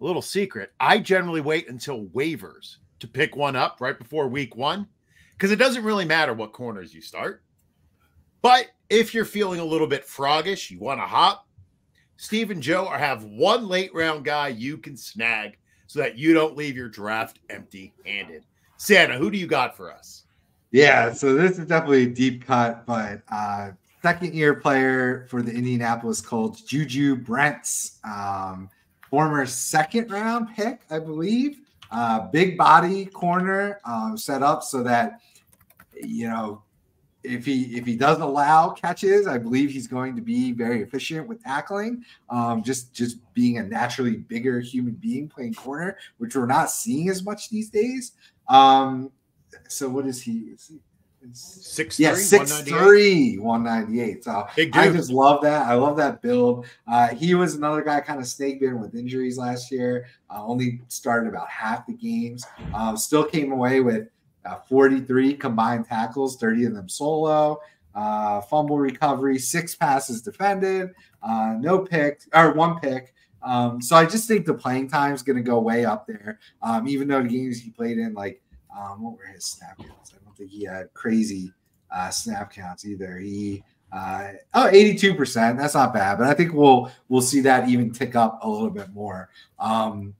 A: a little secret, I generally wait until waivers to pick one up right before week one because it doesn't really matter what corners you start. But if you're feeling a little bit froggish, you want to hop, Steve and Joe are have one late round guy you can snag so that you don't leave your draft empty handed. Santa, who do you got for us?
B: Yeah, so this is definitely a deep cut, but uh, second year player for the Indianapolis Colts, Juju Brents, um, former second round pick, I believe. Uh, big body corner um, set up so that you know if he if he doesn't allow catches, I believe he's going to be very efficient with tackling. Um, just just being a naturally bigger human being playing corner, which we're not seeing as much these days. Um, so what is he? Is he
A: Six
B: yeah,
A: three,
B: six three, one ninety eight. So I just love that. I love that build. Uh, he was another guy kind of snake bitten with injuries last year. Uh, only started about half the games. Uh, still came away with uh, 43 combined tackles, 30 of them solo. Uh, fumble recovery, six passes defended, uh, no pick or one pick. Um, so I just think the playing time is going to go way up there. Um, even though the games he played in, like um, what were his snap counts? Think he had crazy uh, snap counts either. He uh, oh, 82%. That's not bad, but I think we'll we'll see that even tick up a little bit more. Um,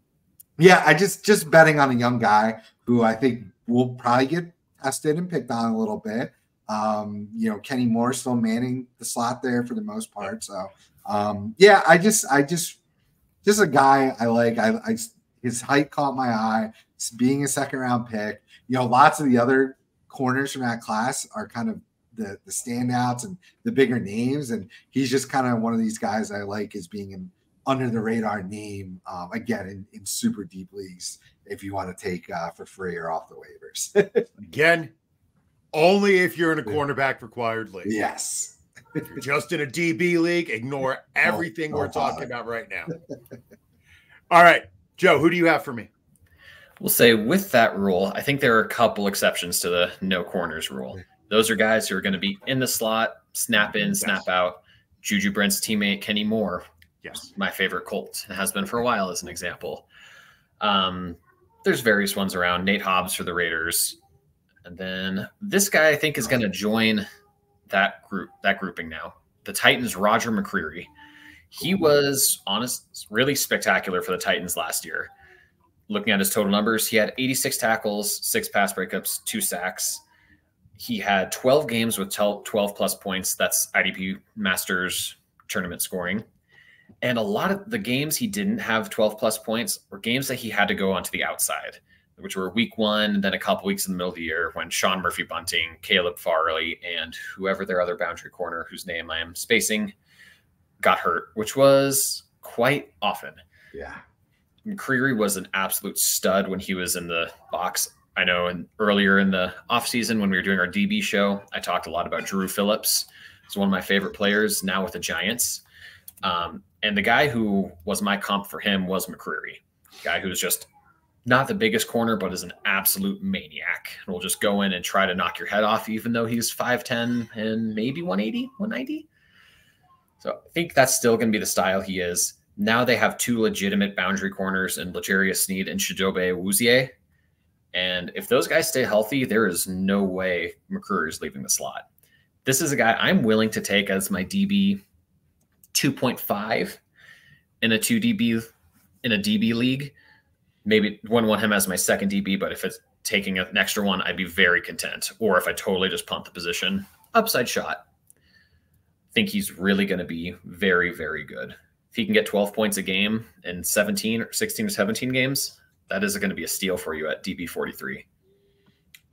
B: yeah, I just just betting on a young guy who I think will probably get tested and picked on a little bit. Um, you know, Kenny Moore still manning the slot there for the most part. So um, yeah, I just I just just a guy I like. I, I his height caught my eye. Being a second round pick, you know, lots of the other corners from that class are kind of the the standouts and the bigger names, and he's just kind of one of these guys I like as being an under the radar name um, again in, in super deep leagues if you want to take uh, for free or off the waivers. *laughs*
A: again, only if you're in a cornerback required league.
B: Yes.
A: if you're just in a DB league, ignore *laughs* everything oh, we're oh, talking about right now. All right, Joe, who do you have for me?
C: We'll say with that rule, I think there are a couple exceptions to the no corners rule. Those are guys who are going to be in the slot, snap in, yes. snap out. Juju Brent's teammate Kenny Moore,
A: yes,
C: my favorite Colt, and has been for a while as an example. Um, there's various ones around. Nate Hobbs for the Raiders. And then this guy I think is going to join that group, that grouping now. The Titans, Roger McCreary. He was honest, really spectacular for the Titans last year. Looking at his total numbers, he had 86 tackles, six pass breakups, two sacks. He had 12 games with 12 plus points. That's IDP Masters tournament scoring. And a lot of the games he didn't have 12 plus points were games that he had to go onto the outside, which were week one, and then a couple weeks in the middle of the year when Sean Murphy Bunting, Caleb Farley, and whoever their other boundary corner, whose name I am spacing, got hurt, which was quite often.
B: Yeah.
C: McCreary was an absolute stud when he was in the box. I know and earlier in the offseason when we were doing our DB show, I talked a lot about Dru Phillips. He's one of my favorite players now with the Giants. Um, and the guy who was my comp for him was McCreary, guy who's just not the biggest corner, but is an absolute maniac. And will just go in and try to knock your head off, even though he's 5'10 and maybe 180, 190. So I think that's still going to be the style he is. Now they have two legitimate boundary corners in L'Jarius Sneed and Chidobe Awuzie. And if those guys stay healthy, there is no way McCreary is leaving the slot. This is a guy I'm willing to take as my DB 2.5 in a 2 DB in a DB league. Maybe one want him as my second DB, but if it's taking an extra one, I'd be very content. Or if I totally just punt the position, upside shot. think he's really going to be very, very good. He can get 12 points a game in 17 or 16 or 17 games, that is going to be a steal for you at DB 43.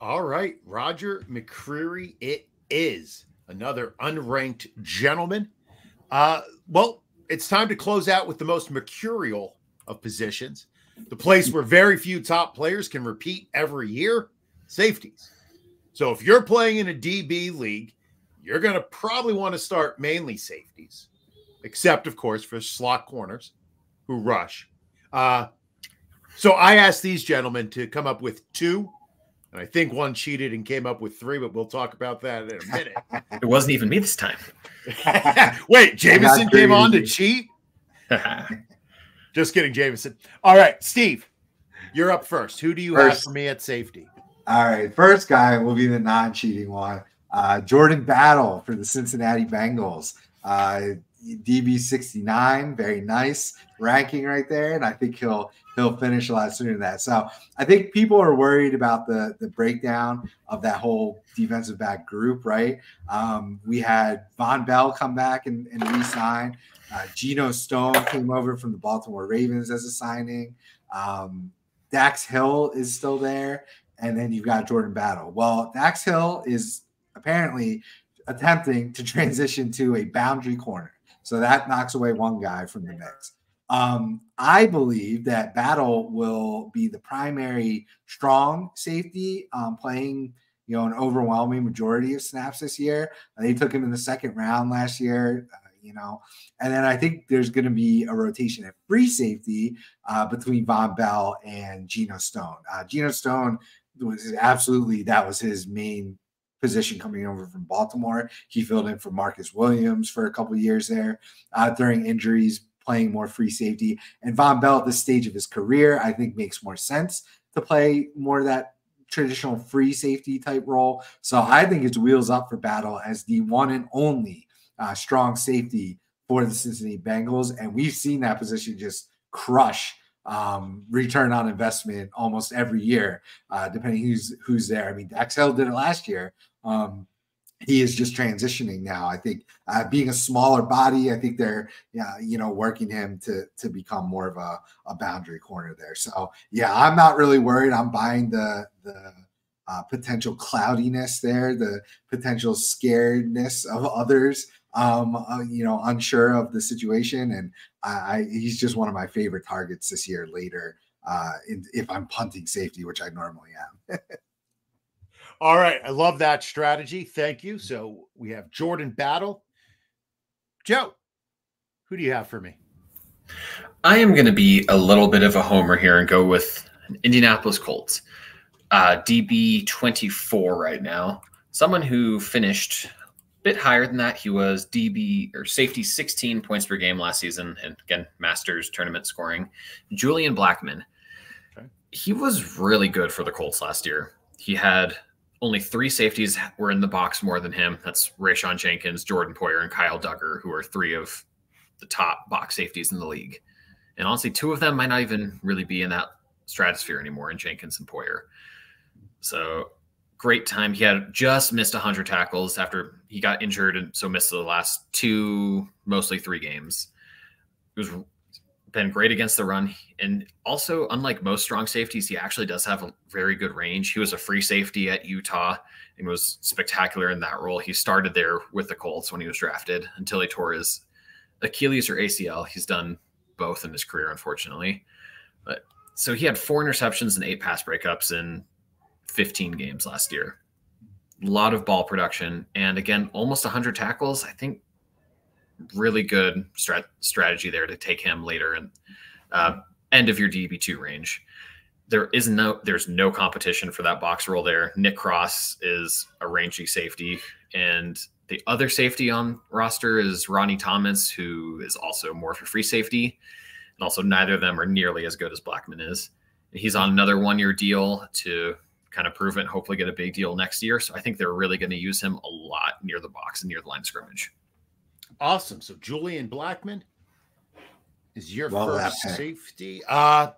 A: All right, Roger McCreary, it is another unranked gentleman. Uh, well, it's time to close out with the most mercurial of positions, the place where very few top players can repeat every year safeties. So if you're playing in a DB league, you're going to probably want to start mainly safeties, except, of course, for slot corners who rush. Uh, so I asked these gentlemen to come up with two and I think one cheated and came up with three, but we'll talk about that in a minute. *laughs*
C: it wasn't even me this time. *laughs*
A: Wait, Jameson came on to cheat? *laughs* Just kidding, Jameson. All right, Steve, you're up first. Who do you first. have for me at safety?
B: All right, first guy will be the non-cheating one. Uh, Jordan Battle for the Cincinnati Bengals. Uh, DB 69, very nice ranking right there. And I think he'll he'll finish a lot sooner than that. So I think people are worried about the the breakdown of that whole defensive back group, right? Um, we had Vonn Bell come back and, and re-sign. Uh, Geno Stone came over from the Baltimore Ravens as a signing. Um, Dax Hill is still there. And then you've got Jordan Battle. Well, Dax Hill is apparently attempting to *laughs* transition to a boundary corner. So that knocks away one guy from the mix. Um, I believe that Battle will be the primary strong safety, um, playing you know an overwhelming majority of snaps this year. They took him in the second round last year. Uh, you know, and then I think there's going to be a rotation at free safety uh, between Vonn Bell and Geno Stone. Uh, Geno Stone was absolutely that was his main position coming over from Baltimore. He filled in for Marcus Williams for a couple years there uh, during injuries, playing more free safety. And Vonn Bell at this stage of his career, I think makes more sense to play more of that traditional free safety type role. So I think it's wheels up for battle as the one and only uh, strong safety for the Cincinnati Bengals. And we've seen that position just crush um, return on investment almost every year, uh, depending who's who's there. I mean, Dax did it last year um, he is just transitioning now. I think uh, being a smaller body, I think they're yeah, you know, working him to to become more of a, a boundary corner there. So yeah, I'm not really worried. I'm buying the the uh, potential cloudiness there, the potential scaredness of others. Um, uh, you know, unsure of the situation, and I, I, he's just one of my favorite targets this year. Later, uh, in, if I'm punting safety, which I normally am. *laughs*
A: All right. I love that strategy. Thank you. So we have Jordan Battle. Joe, who do you have for me?
C: I am going to be a little bit of a homer here and go with Indianapolis Colts. Uh, DB 24 right now. Someone who finished a bit higher than that. He was DB or safety 16 points per game last season. And again, Masters tournament scoring. Julian Blackmon. Okay. He was really good for the Colts last year. He had only three safeties were in the box more than him. That's Rayshawn Jenkins, Jordan Poyer, and Kyle Dugger, who are three of the top box safeties in the league. And honestly, two of them might not even really be in that stratosphere anymore in Jenkins and Poyer. So great time. He had just missed 100 tackles after he got injured and so missed the last two, mostly three games. It was been great against the run. And also, unlike most strong safeties, he actually does have a very good range. He was a free safety at Utah and was spectacular in that role. He started there with the Colts when he was drafted until he tore his Achilles or ACL. He's done both in his career, unfortunately. But so he had four interceptions and eight pass breakups in 15 games last year. A lot of ball production. And again, almost 100 tackles. I think really good strat- strategy there to take him later and uh, end of your DB2 range. There is no there's no competition for that box role there. Nick Cross is a rangy safety, and the other safety on roster is Ronnie Thomas, who is also more for free safety. And also neither of them are nearly as good as Blackmon is. He's on another one year deal to kind of prove it and hopefully get a big deal next year. So I think they're really going to use him a lot near the box and near the line of scrimmage.
A: Awesome. So Julian Blackmon is your well, first safety. Uh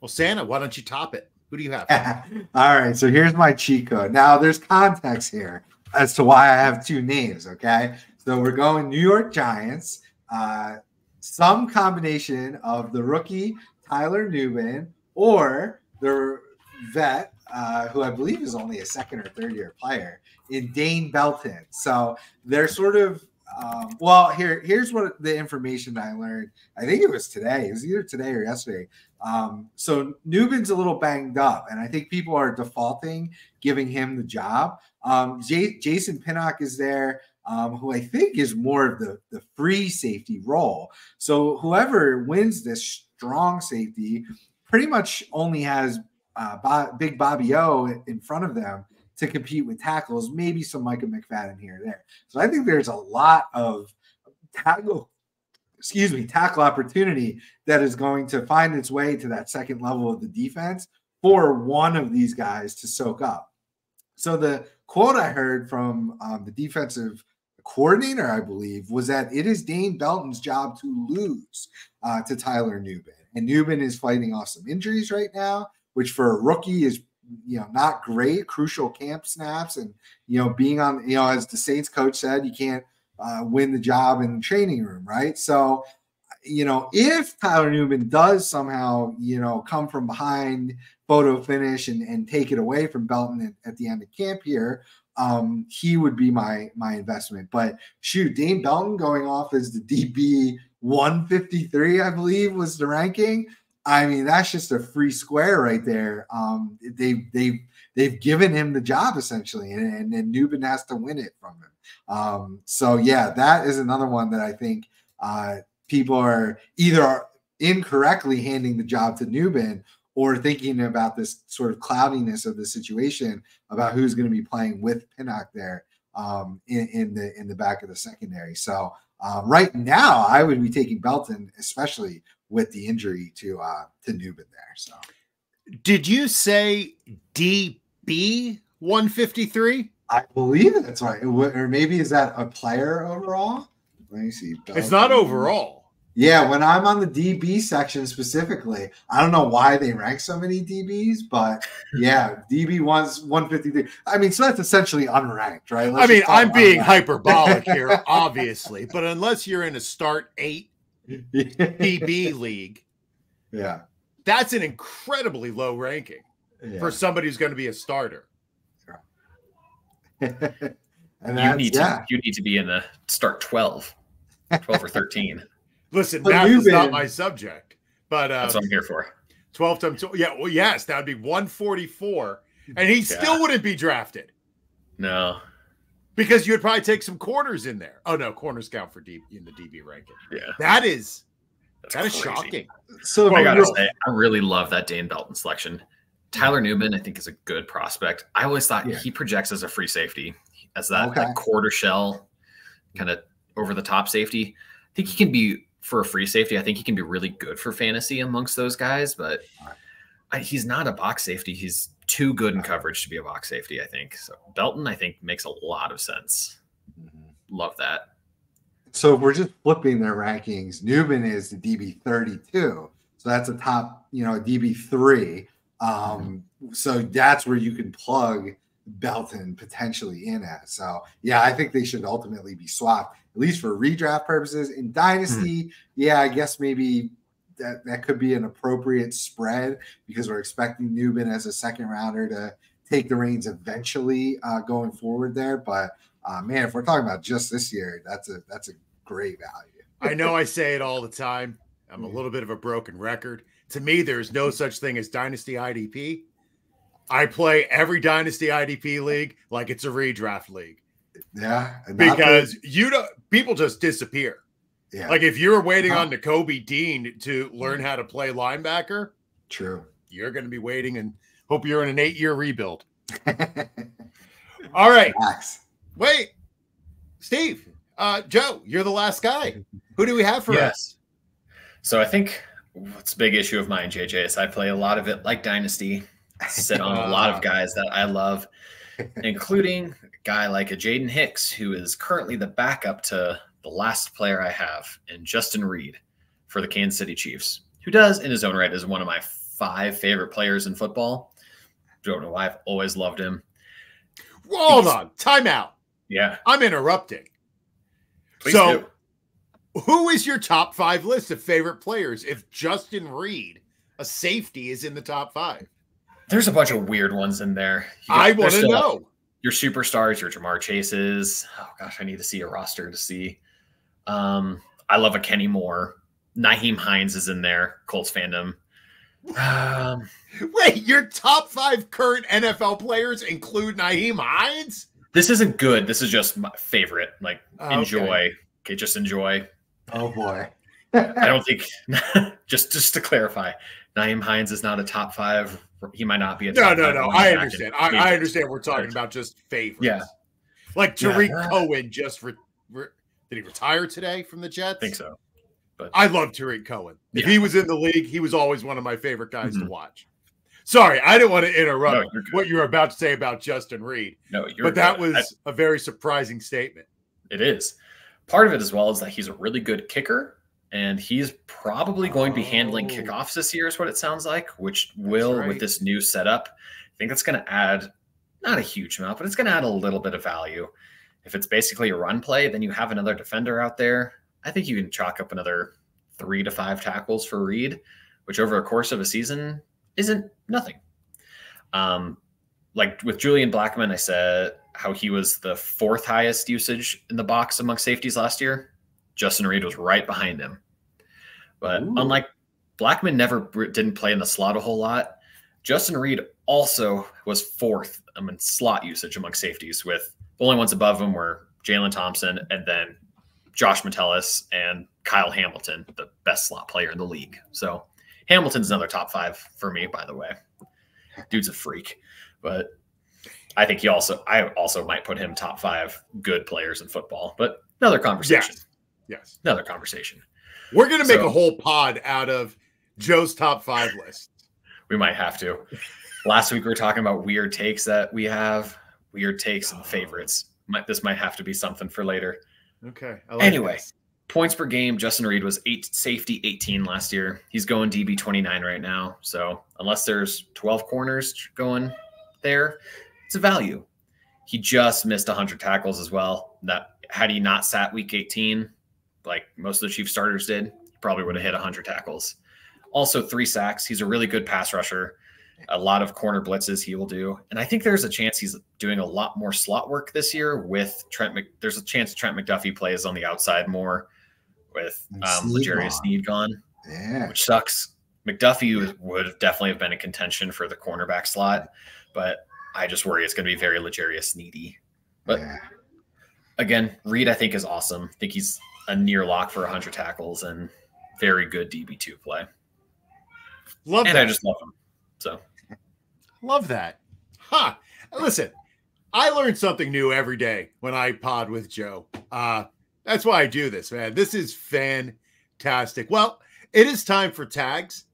A: well, Santa, why don't you top it? Who do you have? *laughs*
B: All right. So here's my cheat code. Now there's context here as to why I have two names. Okay. So we're going New York Giants. Uh, some combination of the rookie Tyler Nubin or the vet, uh, who I believe is only a second or third year player, in Dane Belton. So they're sort of um, well, here here's what the information I learned. I think it was today. It was either today or yesterday. Um, so Nubin's a little banged up, and I think people are defaulting giving him the job. Um, J- Jason Pinnock is there, um, who I think is more of the the free safety role. So whoever wins this strong safety pretty much only has uh, Bo- Big Bobby O in front of them to compete with tackles, maybe some Micah McFadden here and there. So I think there's a lot of tackle, excuse me, tackle opportunity that is going to find its way to that second level of the defense for one of these guys to soak up. So the quote I heard from um, the defensive coordinator, I believe, was that it is Dane Belton's job to lose uh, to Tyler Nubin. And Nubin is fighting off some injuries right now, which for a rookie is you know not great crucial camp snaps and you know being on you know as the saints coach said you can't uh, win the job in the training room right? So you know if tyler Nubin does somehow you know come from behind photo finish and, and take it away from belton at, at the end of camp here um, he would be my my investment. But shoot dane belton going off as the db 153 i believe was the ranking I mean, that's just a free square right there. Um, they they they've given him the job essentially, and, and, and Nubin has to win it from him. Um, so yeah, that is another one that I think uh, people are either incorrectly handing the job to Nubin or thinking about this sort of cloudiness of the situation about who's going to be playing with Pinnock there um, in, in, the in the back of the secondary. So um, right now, I would be taking Belton, especially with the injury to uh to Nubin there. So
A: did you say DB 153?
B: I believe that's right. Or maybe is that a player overall? Let me see.
A: It's not overall.
B: Yeah, when I'm on the DB section specifically, I don't know why they rank so many DBs, but yeah, DB one's 153. I mean, so that's essentially unranked, right?
A: Let's I mean, I'm being unranked. hyperbolic here, *laughs* obviously, but unless you're in a start eight DB *laughs* league.
B: Yeah.
A: That's an incredibly low ranking yeah. for somebody who's going to be a starter. *laughs*
C: and you need yeah. to you need to be in the start 12, 12 or 13. *laughs*
A: Listen, that is not my subject, but
C: uh, that's what I'm here for.
A: 12 times, yeah, well, yes, that would be 144, and he yeah. still wouldn't be drafted.
C: No,
A: because you would probably take some corners in there. Oh no, corners count for deep in the DB ranking.
C: Yeah,
A: that is That's that is shocking.
C: So oh I gotta say, I really love that Dane Belton selection. Tyler Nubin, I think, is a good prospect. I always thought yeah. he projects as a free safety, as that, okay. that quarter shell, kind of over the top safety. I think he can be for a free safety. I think he can be really good for fantasy amongst those guys, but I, he's not a box safety. He's too good in coverage to be a box safety. I think so. Belton, I think, makes a lot of sense. Mm-hmm. Love that.
B: So we're just flipping their rankings, Nubin is the DB 32. So that's a top, you know, DB three. Um, so that's where you can plug Belton potentially in at. So yeah, I think they should ultimately be swapped, at least for redraft purposes. In Dynasty, mm-hmm. yeah, I guess maybe that, that could be an appropriate spread because we're expecting Nubin as a second rounder to take the reins eventually uh, going forward there. But uh, man, if we're talking about just this year, that's a that's a great value.
A: I know I say it all the time. I'm a little bit of a broken record. To me, there's no such thing as dynasty IDP. I play every dynasty IDP league like it's a redraft league.
B: Yeah,
A: because you don't people just disappear.
B: Yeah.
A: Like if you're waiting on Nakobe Dean to learn how to play linebacker,
B: true.
A: You're going to be waiting and hope you're in an eight year rebuild. *laughs* All right. Max. Wait, Steve, uh, Joe, you're the last guy. Who do we have for yes. us?
C: So I think what's a big issue of mine, JJ, is I play a lot of it like Dynasty, sit on a *laughs* lot of guys that I love, *laughs* including a guy like a Jaden Hicks, who is currently the backup to the last player I have in Justin Reid for the Kansas City Chiefs, who does in his own right is one of my five favorite players in football. Don't know why I've always loved him.
A: Hold He's, on, timeout.
C: Yeah,
A: I'm interrupting. Please so, do. who is your top five list of favorite players if Justin Reid, a safety, is in the top five?
C: There's a bunch of weird ones in there.
A: Got, I want to know.
C: Your superstars, your Ja'Marr Chases. Oh gosh, I need to see a roster to see. Um, I love a Kenny Moore. Nyheim Hines is in there. Colts fandom.
A: Um, *laughs* Wait, your top five current NFL players include Nyheim Hines?
C: This isn't good. This is just my favorite. Like oh, enjoy. Okay. okay, just enjoy.
B: Oh boy.
C: I don't think *laughs* just just to clarify, Nyheim Hines is not a top five. He might not be a
A: no, no, no. I understand. I, I, understand. We're talking about just favorites.
C: Yeah,
A: like Tarik yeah. Cohen just re, re, did he retire today from the Jets?
C: I think so.
A: But I love Tarik Cohen. If yeah. he was in the league, he was always one of my favorite guys mm-hmm. to watch. Sorry, I didn't want to interrupt no, what you were about to say about Justin Reid.
C: No,
A: you're but that was I, a very surprising statement.
C: It is. Part of it as well is that he's a really good kicker, and he's probably going to be handling oh. kickoffs this year, is what it sounds like, which will, right. with this new setup, I think that's going to add not a huge amount, but it's going to add a little bit of value. If it's basically a run play, then you have another defender out there. I think you can chalk up another three to five tackles for Reid, which over a course of a season isn't nothing. Um, like with Julian Blackmon, I said how he was the fourth highest usage in the box among safeties last year. Justin Reid was right behind him. But Ooh. unlike Blackmon, never didn't play in the slot a whole lot. Justin Reid also was fourth in slot usage among safeties, with the only ones above him were Jalen Thompson and then Josh Metellus and Kyle Hamilton, the best slot player in the league. So Hamilton's another top five for me, by the way. Dude's a freak, but I think he also I also might put him top five good players in football. But another conversation.
A: Yes. yes.
C: Another conversation.
A: We're gonna make so, a whole pod out of Joe's top five list.
C: We might have to. Last week we were talking about weird takes that we have, weird takes and oh. favorites. Might this might have to be something for later.
A: Okay.
C: Like anyway, this. points per game. Justin Reid was eight safety 18 last year. He's going DB 29 right now. So unless there's 12 corners going there, it's a value. He just missed 100 tackles as well. That had he not sat week 18, like most of the Chief starters did, he probably would have hit 100 tackles. Also, three sacks. He's a really good pass rusher. A lot of corner blitzes he will do, and I think there's a chance he's doing a lot more slot work this year with Trent. Mc, there's a chance Trent McDuffie plays on the outside more with um, L'Jarius Sneed gone,
B: yeah.
C: which sucks. McDuffie would have definitely have been a contention for the cornerback slot, but I just worry it's going to be very L'Jarius needy. But yeah. again, Reid I think is awesome. I think he's a near lock for 100 tackles and very good DB2 play.
A: Love
C: and
A: that.
C: I just love him. So
A: love that. Huh. Listen, I learn something new every day when I pod with Joe. Uh, that's why I do this, man. This is fantastic. Well, it is time for tags.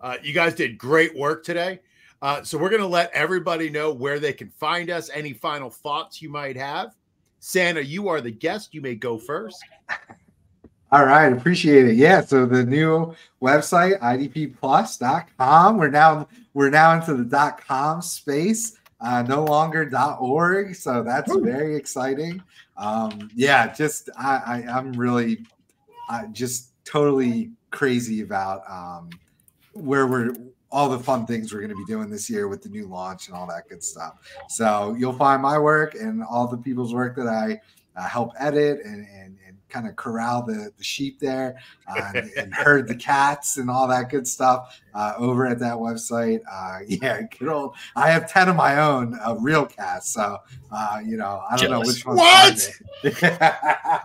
A: Uh, you guys did great work today. Uh, so we're going to let everybody know where they can find us. Any final thoughts you might have? Santa, you are the guest. You may go first.
B: All right, appreciate it. Yeah, so the new website idpplus.com. We're now we're now into the dot .com space, uh, no longer .org. So that's Ooh. very exciting. Um, yeah, just I, I am really uh, just totally crazy about um, where we're all the fun things we're going to be doing this year with the new launch and all that good stuff. So you'll find my work and all the people's work that I uh, help edit and kind of corral the, the sheep there uh, and, and, herd the cats and all that good stuff uh, over at that website. Uh, *laughs* yeah, good old. I have 10 of my own uh, real cats. So, uh, you know, I don't Jealous. know which one.
A: What? *laughs*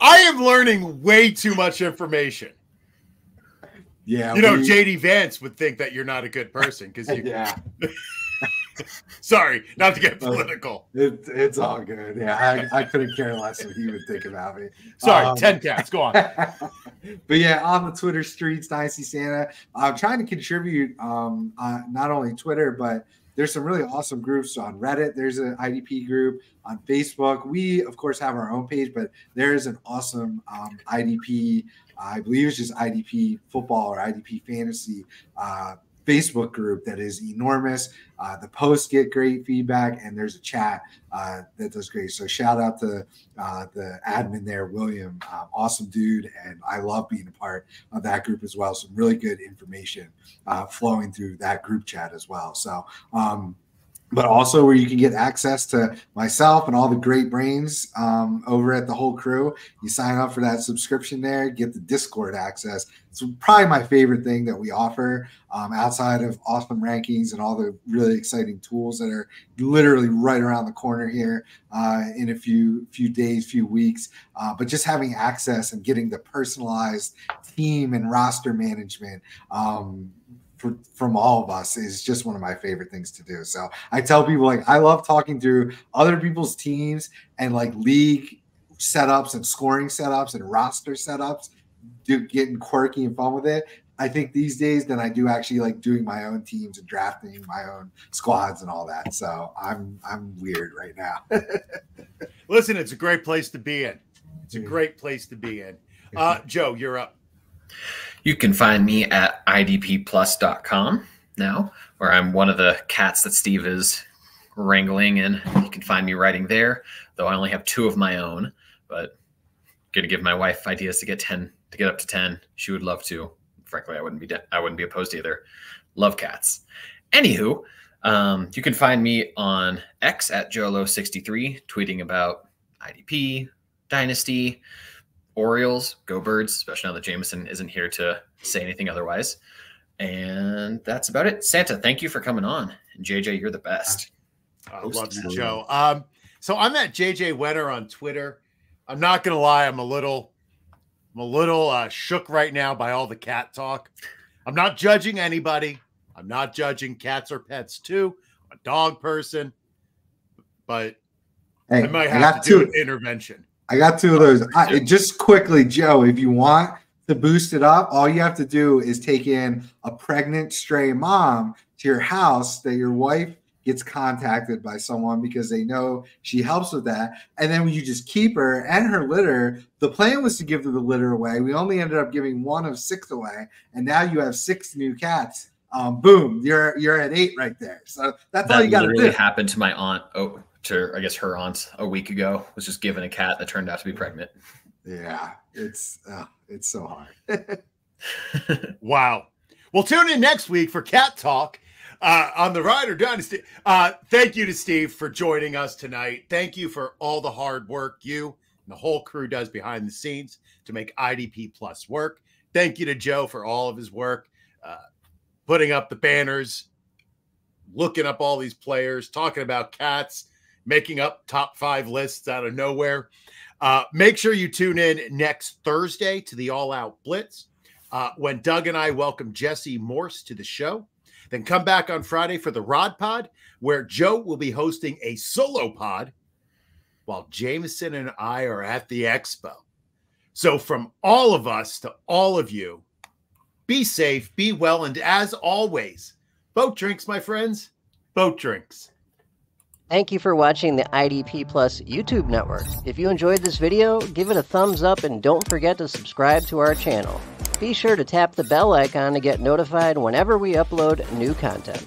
A: I am learning way too much information.
B: Yeah,
A: you know, we, JD Vance would think that you're not a good person because you. *laughs*
B: yeah. *laughs*
A: Sorry, not to get political.
B: It, it's all good. Yeah, I, I couldn't care less what he would think about me.
A: Sorry, um, 10 cats. Go on. *laughs*
B: but yeah, on the Twitter streets, Dynasty Santa, I'm trying to contribute um, uh, not only Twitter, but there's some really awesome groups on Reddit. There's an IDP group on Facebook. We, of course, have our own page, but there is an awesome um, IDP I believe it's just IDP football or IDP fantasy uh, Facebook group that is enormous. Uh, the posts get great feedback, and there's a chat uh, that does great. So shout out to uh, the admin there, William, um, awesome dude, and I love being a part of that group as well. Some really good information uh, flowing through that group chat as well. So. Um, but also where you can get access to myself and all the great brains um, over at the whole crew. You sign up for that subscription there, get the Discord access. It's probably my favorite thing that we offer um, outside of awesome rankings and all the really exciting tools that are literally right around the corner here uh, in a few few days, few weeks. Uh, but just having access and getting the personalized team and roster management. Um, for, from all of us is just one of my favorite things to do. So I tell people like I love talking through other people's teams and like league setups and scoring setups and roster setups, do getting quirky and fun with it. I think these days than I do actually like doing my own teams and drafting my own squads and all that. So I'm I'm weird right now. *laughs*
A: Listen, it's a great place to be in. It's a great place to be in. *laughs* Uh, Joe, you're up.
C: You can find me at idpplus.com now, where I'm one of the cats that Steve is wrangling, and you can find me writing there. Though I only have two of my own, but gonna give my wife ideas to get ten to get up to ten. She would love to. Frankly, I wouldn't be I wouldn't be opposed either. Love cats. Anywho, um, you can find me on X at Jolo63, tweeting about IDP, Dynasty, Orioles, go birds, especially now that Jameson isn't here to say anything otherwise. And that's about it. Santa, thank you for coming on. And JJ, you're the best.
A: I love you, Joe. Um, so I'm at JJ Wenner on Twitter. I'm not gonna lie, I'm a little I'm a little uh, shook right now by all the cat talk. I'm not judging anybody. I'm not judging cats or pets too. I'm a dog person, but hey, I might have to do an intervention.
B: I got two of those. I, just quickly, Joe, if you want to boost it up, all you have to do is take in a pregnant stray mom to your house that your wife gets contacted by someone because they know she helps with that. And then when you just keep her and her litter, the plan was to give the litter away. We only ended up giving one of six away, and now you have six new cats. Um, boom, you're you're at eight right there. So that's
C: that
B: all you got to do.
C: Happened to my aunt. Oh, to I guess her aunt a week ago was just given a cat that turned out to be pregnant.
B: Yeah, it's uh, it's so hard. *laughs* *laughs*
A: wow. Well, tune in next week for Cat Talk uh, on the Ride or Dynasty. Uh, thank you to Steve for joining us tonight. Thank you for all the hard work you and the whole crew does behind the scenes to make IDP Plus work. Thank you to Joe for all of his work, uh, putting up the banners, looking up all these players, talking about cats making up top five lists out of nowhere. Uh, make sure you tune in next Thursday to the All Out Blitz uh, when Doug and I welcome Jesse Morse to the show. Then come back on Friday for the Rod Pod, where Joe will be hosting a solo pod while Jameson and I are at the expo. So, from all of us to all of you, be safe, be well, and as always, Boat drinks, my friends. Boat drinks.
D: Thank you for watching the IDP Plus YouTube network. If you enjoyed this video, give it a thumbs up and don't forget to subscribe to our channel. Be sure to tap the bell icon to get notified whenever we upload new content.